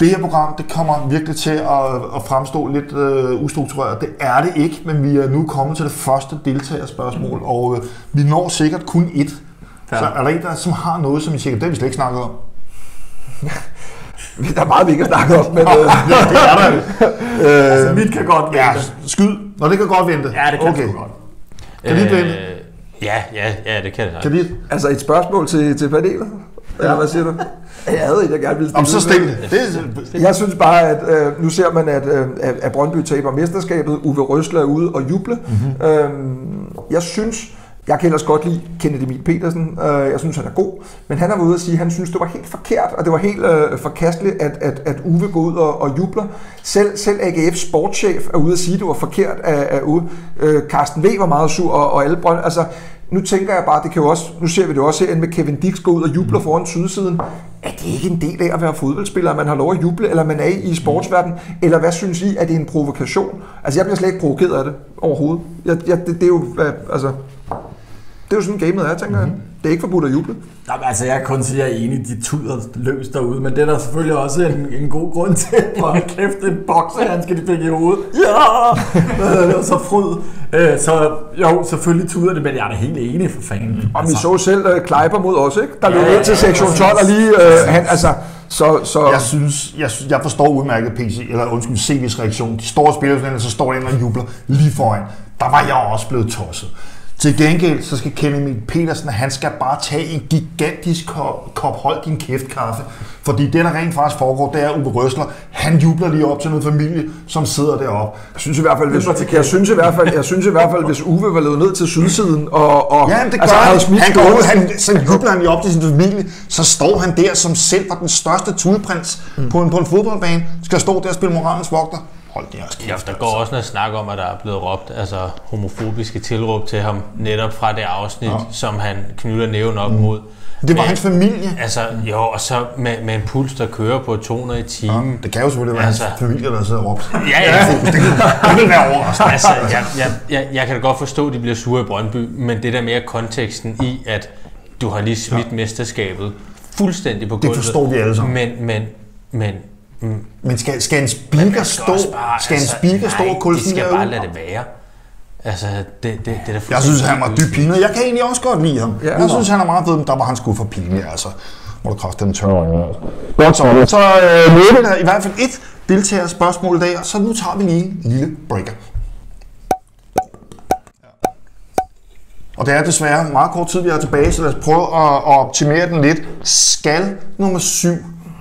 Det her program, det kommer virkelig til at, at fremstå lidt øh, ustruktureret. Det er det ikke, men vi er nu kommet til det første deltagerspørgsmål, og øh, vi når sikkert kun ét. Ja. Så er der en, der som har noget, som I siger, det har vi slet ikke snakket om. Der er meget, vi ikke har snakket om, men... Øh, ja, det er der. Altså, mit kan godt Ja, vente. skyd. Nå, det kan godt vente. Ja, det kan okay. godt. Kan vi vente? Ja, ja, ja, det kan det. Kan vi? altså et spørgsmål til, til panelet? Eller hvad siger du? Jeg havde et, jeg gerne ville Om så stille. stil det. Jeg synes bare, at øh, nu ser man, at, øh, at- at Brøndby taber mesterskabet. Uwe Røsler er ude og juble. Mm-hmm. Øhm, jeg synes, jeg kan ellers godt lide Kenneth Emil Petersen. Øh, jeg synes, han er god. Men han har været ude at sige, at han synes, det var helt forkert, og det var helt øh, forkasteligt, at, at, at Uwe går ud og, og jubler. Selv, selv AGF's sportschef er ude at sige, at det var forkert af, af Uwe. Øh, Carsten V var meget sur, og, og alle Brøndby. Altså, nu tænker jeg bare, det kan jo også, nu ser vi det også herinde med Kevin Dix gå ud og jubler foran sydsiden. Er det ikke en del af at være fodboldspiller, at man har lov at juble, eller man er i sportsverdenen? Eller hvad synes I, at det er en provokation? Altså, jeg bliver slet ikke provokeret af det overhovedet. Jeg, jeg, det, det, er jo, hvad, altså, det er jo sådan gamet er, tænker jeg. Det er ikke forbudt at juble. Jamen, altså, jeg kan kun sige, at jeg er enig, de tuder løs derude, men det er der selvfølgelig også en, en god grund til. For kæft, en boksehandske, de fik i hovedet. Ja! Det var så fryd. Øh, så jo, selvfølgelig tuder det, men jeg er da helt enig for fanden. Og vi så selv uh, Kleiber mod os, ikke? Der løb Ja, ned til ja, sektion præcis. 12 og lige... Uh, han, altså, så, så, Jeg synes, jeg, synes- jeg forstår udmærket PC, eller undskyld, CV's reaktion. De store spillere, så står de og jubler lige foran. Der var jeg også blevet tosset. Til gengæld, så skal Kenny Emil Petersen, han skal bare tage en gigantisk kop, kop hold din kæft kaffe. Fordi det, der rent faktisk foregår, det er Uwe Røsler. Han jubler lige op til noget familie, som sidder deroppe. jeg synes i hvert fald, hvis, jeg synes i hvert fald, jeg synes i hvert fald, hvis Uwe var løbet ned til sydsiden og, og Ja, det gør altså, han. havde smidt Han går han, så jubler han lige op til sin familie, så står han der som selv var den største tudeprins mm. på, en, på en fodboldbane, skal stå der og spille moralens vogter. Hold det også Ja, kæft. der går også noget snak om, at der er blevet råbt altså, homofobiske tilråb til ham, netop fra det afsnit, Ja. ja. som han knytter næven op mod. Det var Men- hans familie. Altså, jo, og så med, med en puls, der kører på 200 i timen. Det kan jo selvfølgelig være altså, Altså- hans familie, der sidder og råbt. Ja, ja. Det vil være overraskende. altså, jeg, jeg, jeg, jeg kan da godt forstå, at de bliver sure i Brøndby, men det der mere konteksten i, at du har lige smidt ja. mesterskabet fuldstændig på gulvet. forstår vi alle sammen. Men, men, men, mm, Men skal, skal en speaker stå, bare, skal en altså, speaker stå nej, og kulde de skal bare lade det være. Altså, det, det, det er Jeg synes, han var dybt pinlig. Jeg kan egentlig også godt lide ham. Ja. Jeg synes, han er meget fed, men der var han sgu for pinlig, altså. Må du kraft den tørre øjne. altså. Godt så. Så øh, nåede vi der i hvert fald et deltagerspørgsmål i dag, så nu tager vi lige en lille breaker. Og det er desværre meget kort tid, vi har tilbage, så lad os prøve at, at optimere den lidt. Skal nummer 7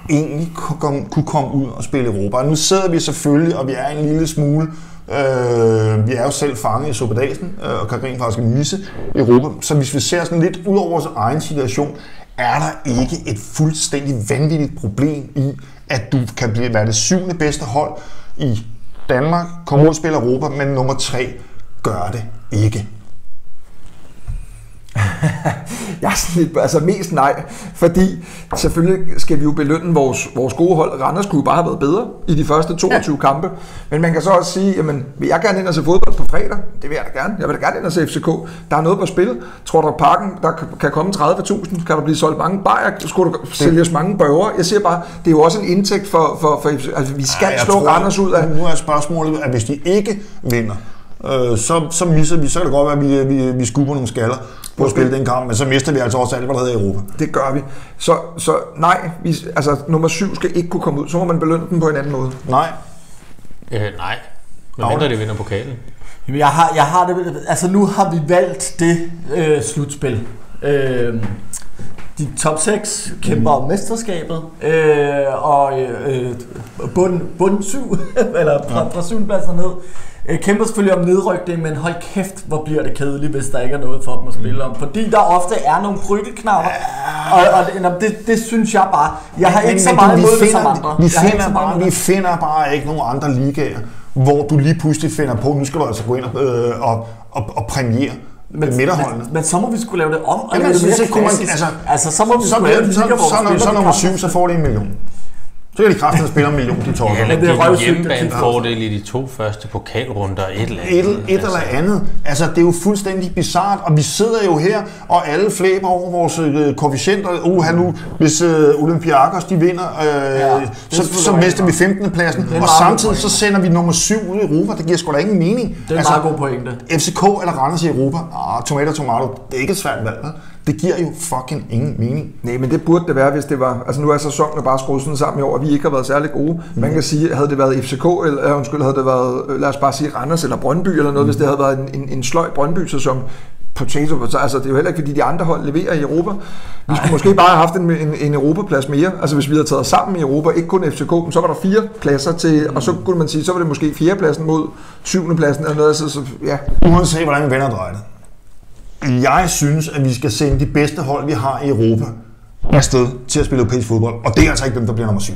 egentlig kom- kunne komme ud og spille Europa? Nu sidder vi selvfølgelig, og vi er en lille smule... Øh, vi er jo selv fanget i Superdagen, øh, og kan rent faktisk misse Europa. Så hvis vi ser sådan lidt ud over vores egen situation, er der ikke et fuldstændig vanvittigt problem i, at du kan blive, være det syvende bedste hold i Danmark, komme ud og spille Europa, men nummer 3 gør det ikke. Jeg er sådan lidt, altså mest nej, fordi selvfølgelig skal vi jo belønne vores, vores gode hold. Randers kunne jo bare have været bedre i de første 22 ja. kampe. Men man kan så også sige, jamen, vil jeg gerne ind og se fodbold på fredag? Det vil jeg da gerne. Jeg vil da gerne ind og se FCK. Der er noget på spil. Tror du, parken, der kan- komme 30.000? Kan der blive solgt mange bajer? Skulle der sælges mange bøger? Jeg siger bare, det er jo også en indtægt for, for, for. Altså, vi skal Ej, slå tror, Randers ud af... Nu er spørgsmålet, at hvis de ikke vinder, øh, så, så misser vi, så kan det godt være, at vi, vi, vi skubber nogle skaller på at spille den kamp, men så mister vi altså også alt, hvad der hedder i Europa. Det gør vi. Så, så nej, vi, altså nummer syv skal ikke kunne komme ud. Så må man belønne dem på en anden måde. Nej. Øh, nej. Hvad mindre de vinder pokalen? Jamen, Jeg har, jeg har det, altså nu har vi valgt det øh, slutspil. Øh, de top 6 kæmper om mesterskabet, øh, og øh, bund, bund 7, eller fra, fra 7. pladsen ned, øh, kæmper selvfølgelig om nedrykning, men hold kæft, hvor bliver det kedeligt, hvis der ikke er noget for dem at spille om. Fordi der ofte er nogle bryggelknapper, og, og det, det, det synes jeg bare. Jeg har ikke så meget imod det som andre. Vi finder, bare, vi det. finder bare ikke nogen andre ligaer, hvor du lige pludselig finder på, nu skal du altså gå ind og, øh, og, og, og premiere men, midterholdene. Men, men så må vi skulle lave det om og Jamen, lave det så- mere kunne man- altså- altså, så må vi Så, skulle lave det så, så, så, så nummer. 7, så får de en million. Så kan de kraftigt spille en million, de tolker. Eller det er give en røvsygt, hjemmebanefordel i de to første pokalrunder, et eller andet. et, et eller andet. Altså, det er jo fuldstændig bizart, og vi sidder jo her, og alle flæber over vores øh, koefficienter. Uh, nu, hvis øh, Olympiakos de vinder, øh, Ja, ja, så, selvfølgelig så mister vi rigtigt 15. pladsen, og samtidig så sender vi nummer 7 ud i Europa. Det giver sgu da ingen mening. Det er en meget god pointe. FCK eller Randers i Europa, ah, tomato, tomato, det er ikke et svært valg. Det giver jo fucking ingen mening. Nej, men det burde det være, hvis det var... Altså nu er sæsonen bare skruet sådan sammen i år, og vi ikke har været særlig gode. Man kan sige, havde det været FCK, eller øh, undskyld, havde det været, øh, lad os bare sige Randers eller Brøndby eller noget, hvis det havde været en, en, en sløj Brøndby-sæson, potato, så, altså det er jo heller ikke, fordi de andre hold leverer i Europa. Vi skulle måske bare have haft en, en, en Europaplads mere. Altså hvis vi havde taget os sammen i Europa, ikke kun FCK, men så var der fire pladser til, og så kunne man sige, så var det måske fjerdepladsen mod syvende pladsen eller noget. Så, så ja, Uanset hvordan vi vender og drejer det. Jeg synes, at vi skal sende de bedste hold, vi har i Europa, afsted til at spille europæisk fodbold. Og det er altså ikke dem, der bliver nummer syv.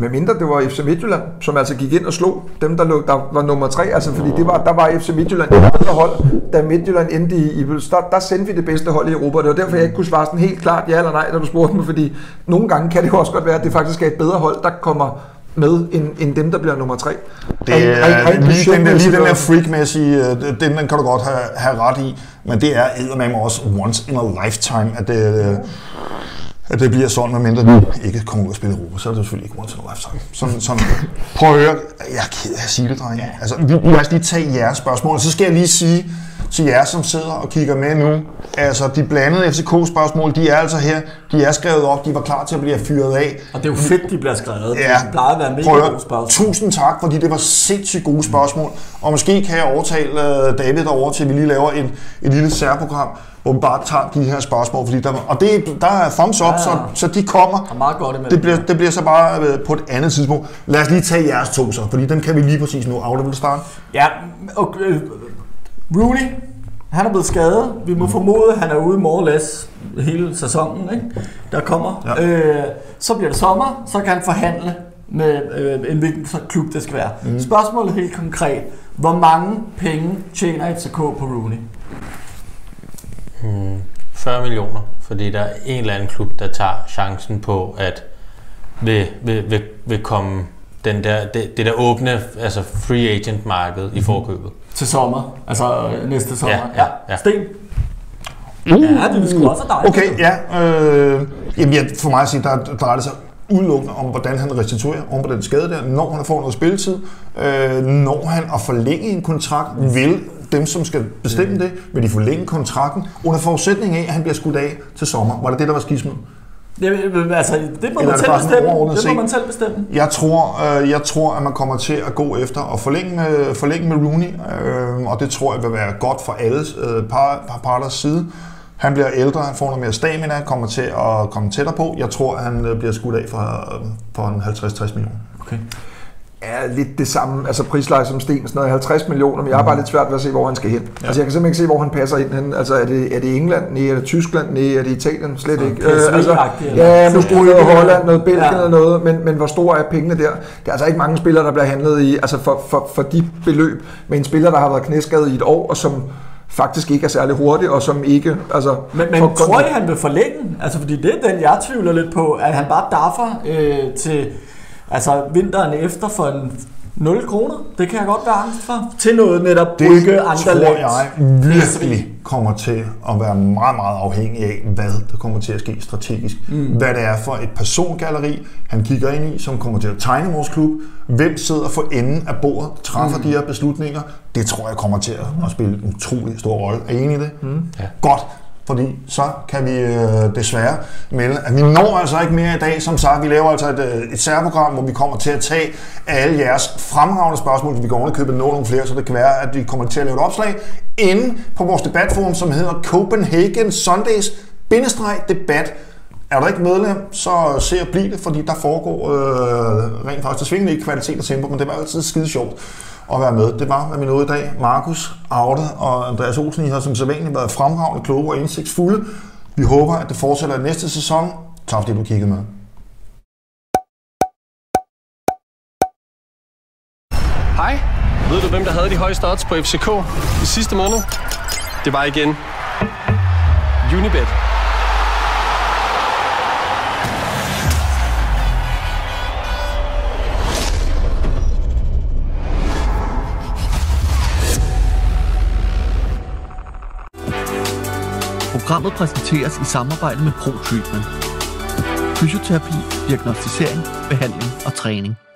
Med mindre det var FC Midtjylland, som altså gik ind og slog dem, der, lå, der var nummer tre. Altså fordi det var, der var FC Midtjylland et bedre hold. Da Midtjylland endte i, i der, der sendte vi det bedste hold i Europa. Det var derfor, jeg ikke kunne svare sådan helt klart ja eller nej, når du spurgte mig. Fordi nogle gange kan det jo også godt være, at det faktisk er et bedre hold, der kommer med, end, end dem, der bliver nummer tre. Det Rent- er rent- rent lige, den, der, lige den der freakmæssige, øh, den, den kan du godt have, have ret i, men det er eddermame også once in a lifetime, at det, øh, at det bliver sådan, medmindre vi ikke kommer ud og spille i Europa, så er det selvfølgelig ikke once in a lifetime. Sådan, sådan. Prøv at høre, jeg er ked af at sige det, drenge. Altså, vi, lad os lige tage jeres spørgsmål, så skal jeg lige sige til jer, som sidder og kigger med nu, altså de blandede FCK-spørgsmål, de er altså her, de er skrevet op, de var klar til at blive fyret af. Og det er jo fedt, de bliver skrevet. Ja, Det plejer at være mega prøv gode spørgsmål. Tusind tak, fordi det var sindssygt gode spørgsmål. Og måske kan jeg overtale uh, David over til, at vi lige laver en, et lille særprogram, hvor vi bare tager de her spørgsmål. Fordi der, og det, der er thumbs up, Ja, ja. så, så de kommer. Er meget godt. Det bliver, det bliver så bare uh, på et andet tidspunkt. Lad os lige tage jeres to så, fordi dem kan vi lige præcis nu. Aula vil du starte. Ja, og, øh, Rooney, han er blevet skadet. Vi må formode, at han er ude more or less hele sæsonen, ikke? der kommer. Ja. Øh, så bliver det sommer, så kan han forhandle med øh, en hvilken så klub det skal være. Mm. Spørgsmålet helt konkret. Hvor mange penge tjener FCK på Rooney? 40 millioner, fordi der er en eller anden klub, der tager chancen på, at vil, vil, vil, vil komme den der, det, det der åbne altså free agent marked i forkøbet. Til sommer, altså øh, næste sommer. Ja, ja, ja. Sten? Ja, det er sgu også dejligt. Okay, ja. Øh, jamen, ja, for mig at sige, der drejer det sig udelukkende om, hvordan han restituerer om på den skade der, når han får noget spilletid, øh, når han at forlænge en kontrakt, vil dem, som skal bestemme det, vil de forlænge kontrakten, under forudsætning af, at han bliver skudt af til sommer. Var det det, der var skismet? Det, altså, det må Eller er man selv bestemme. Det må man selv bestemme. Jeg tror, øh, jeg tror, at man kommer til at gå efter at forlænge med, forlænge med Rooney, øh, og det tror jeg vil være godt for alle øh, par, par parters side. Han bliver ældre, han får noget mere stamina, kommer til at komme tættere på. Jeg tror, han øh, bliver skudt af for, øh, for en 50-60 millioner. Okay. Er lidt det samme, altså prisleje som Sten, sådan noget 50 millioner, men jeg har bare lidt svært ved at se, hvor han skal hen. Ja. Altså jeg kan simpelthen ikke se, hvor han passer ind hen. Altså er det, er det England? Nej, er det Tyskland? Nej, er det Italien? Slet ikke. Øh, eller? ja, Klub noget Brygge, Holland, noget Belgien Ja. eller noget, men, men hvor store er pengene der? Det er altså ikke mange spillere, der bliver handlet i, altså for, for, for de beløb, med en spiller, der har været knæskadet i et år, og som faktisk ikke er særlig hurtig, og som ikke, altså... Men, men for- tror I, han vil forlænge? Altså, fordi det er den, jeg tvivler lidt på, at han bare daffer øh, til altså, vinteren efter for en 0 kroner. Det kan jeg godt være angst for. Til noget netop Det Brygge, tror Anderlecht. jeg virkelig kommer til at være meget, meget afhængig af, hvad der kommer til at ske strategisk. Mm. Hvad det er for et persongalleri, han kigger ind i, som kommer til at tegne vores klub. Hvem sidder for enden af bordet, træffer mm. de her beslutninger. Det tror jeg kommer til at, at spille en utrolig stor rolle. Er I enige i det? Mm. Ja. Godt. Fordi så kan vi øh, desværre melde, at vi når altså ikke mere i dag. Som sagt, vi laver altså et, øh, et særprogram, hvor vi kommer til at tage alle jeres fremragende spørgsmål. Vi går og købe nå nogle flere, så det kan være, at vi kommer til at lave et opslag inde på vores debatforum, som hedder Copenhagen Sundays debat. Er du ikke medlem, så se og bliv det, fordi der foregår øh, rent faktisk, der svingende ikke kvalitet og tempo, men det var altid skide sjovt at være med. Det var, hvad vi nåede i dag. Markus, Aude og Andreas Olsen, I har som sædvanligt været fremragende, kloge og indsigtsfulde. Vi håber, at det fortsætter i næste sæson. Tak fordi du kiggede med. Hej. Ved du, hvem der havde de højeste odds på FCK i sidste måned? Det var igen Unibet. Programmet præsenteres i samarbejde med ProTreatment. Fysioterapi, diagnostisering, behandling og træning.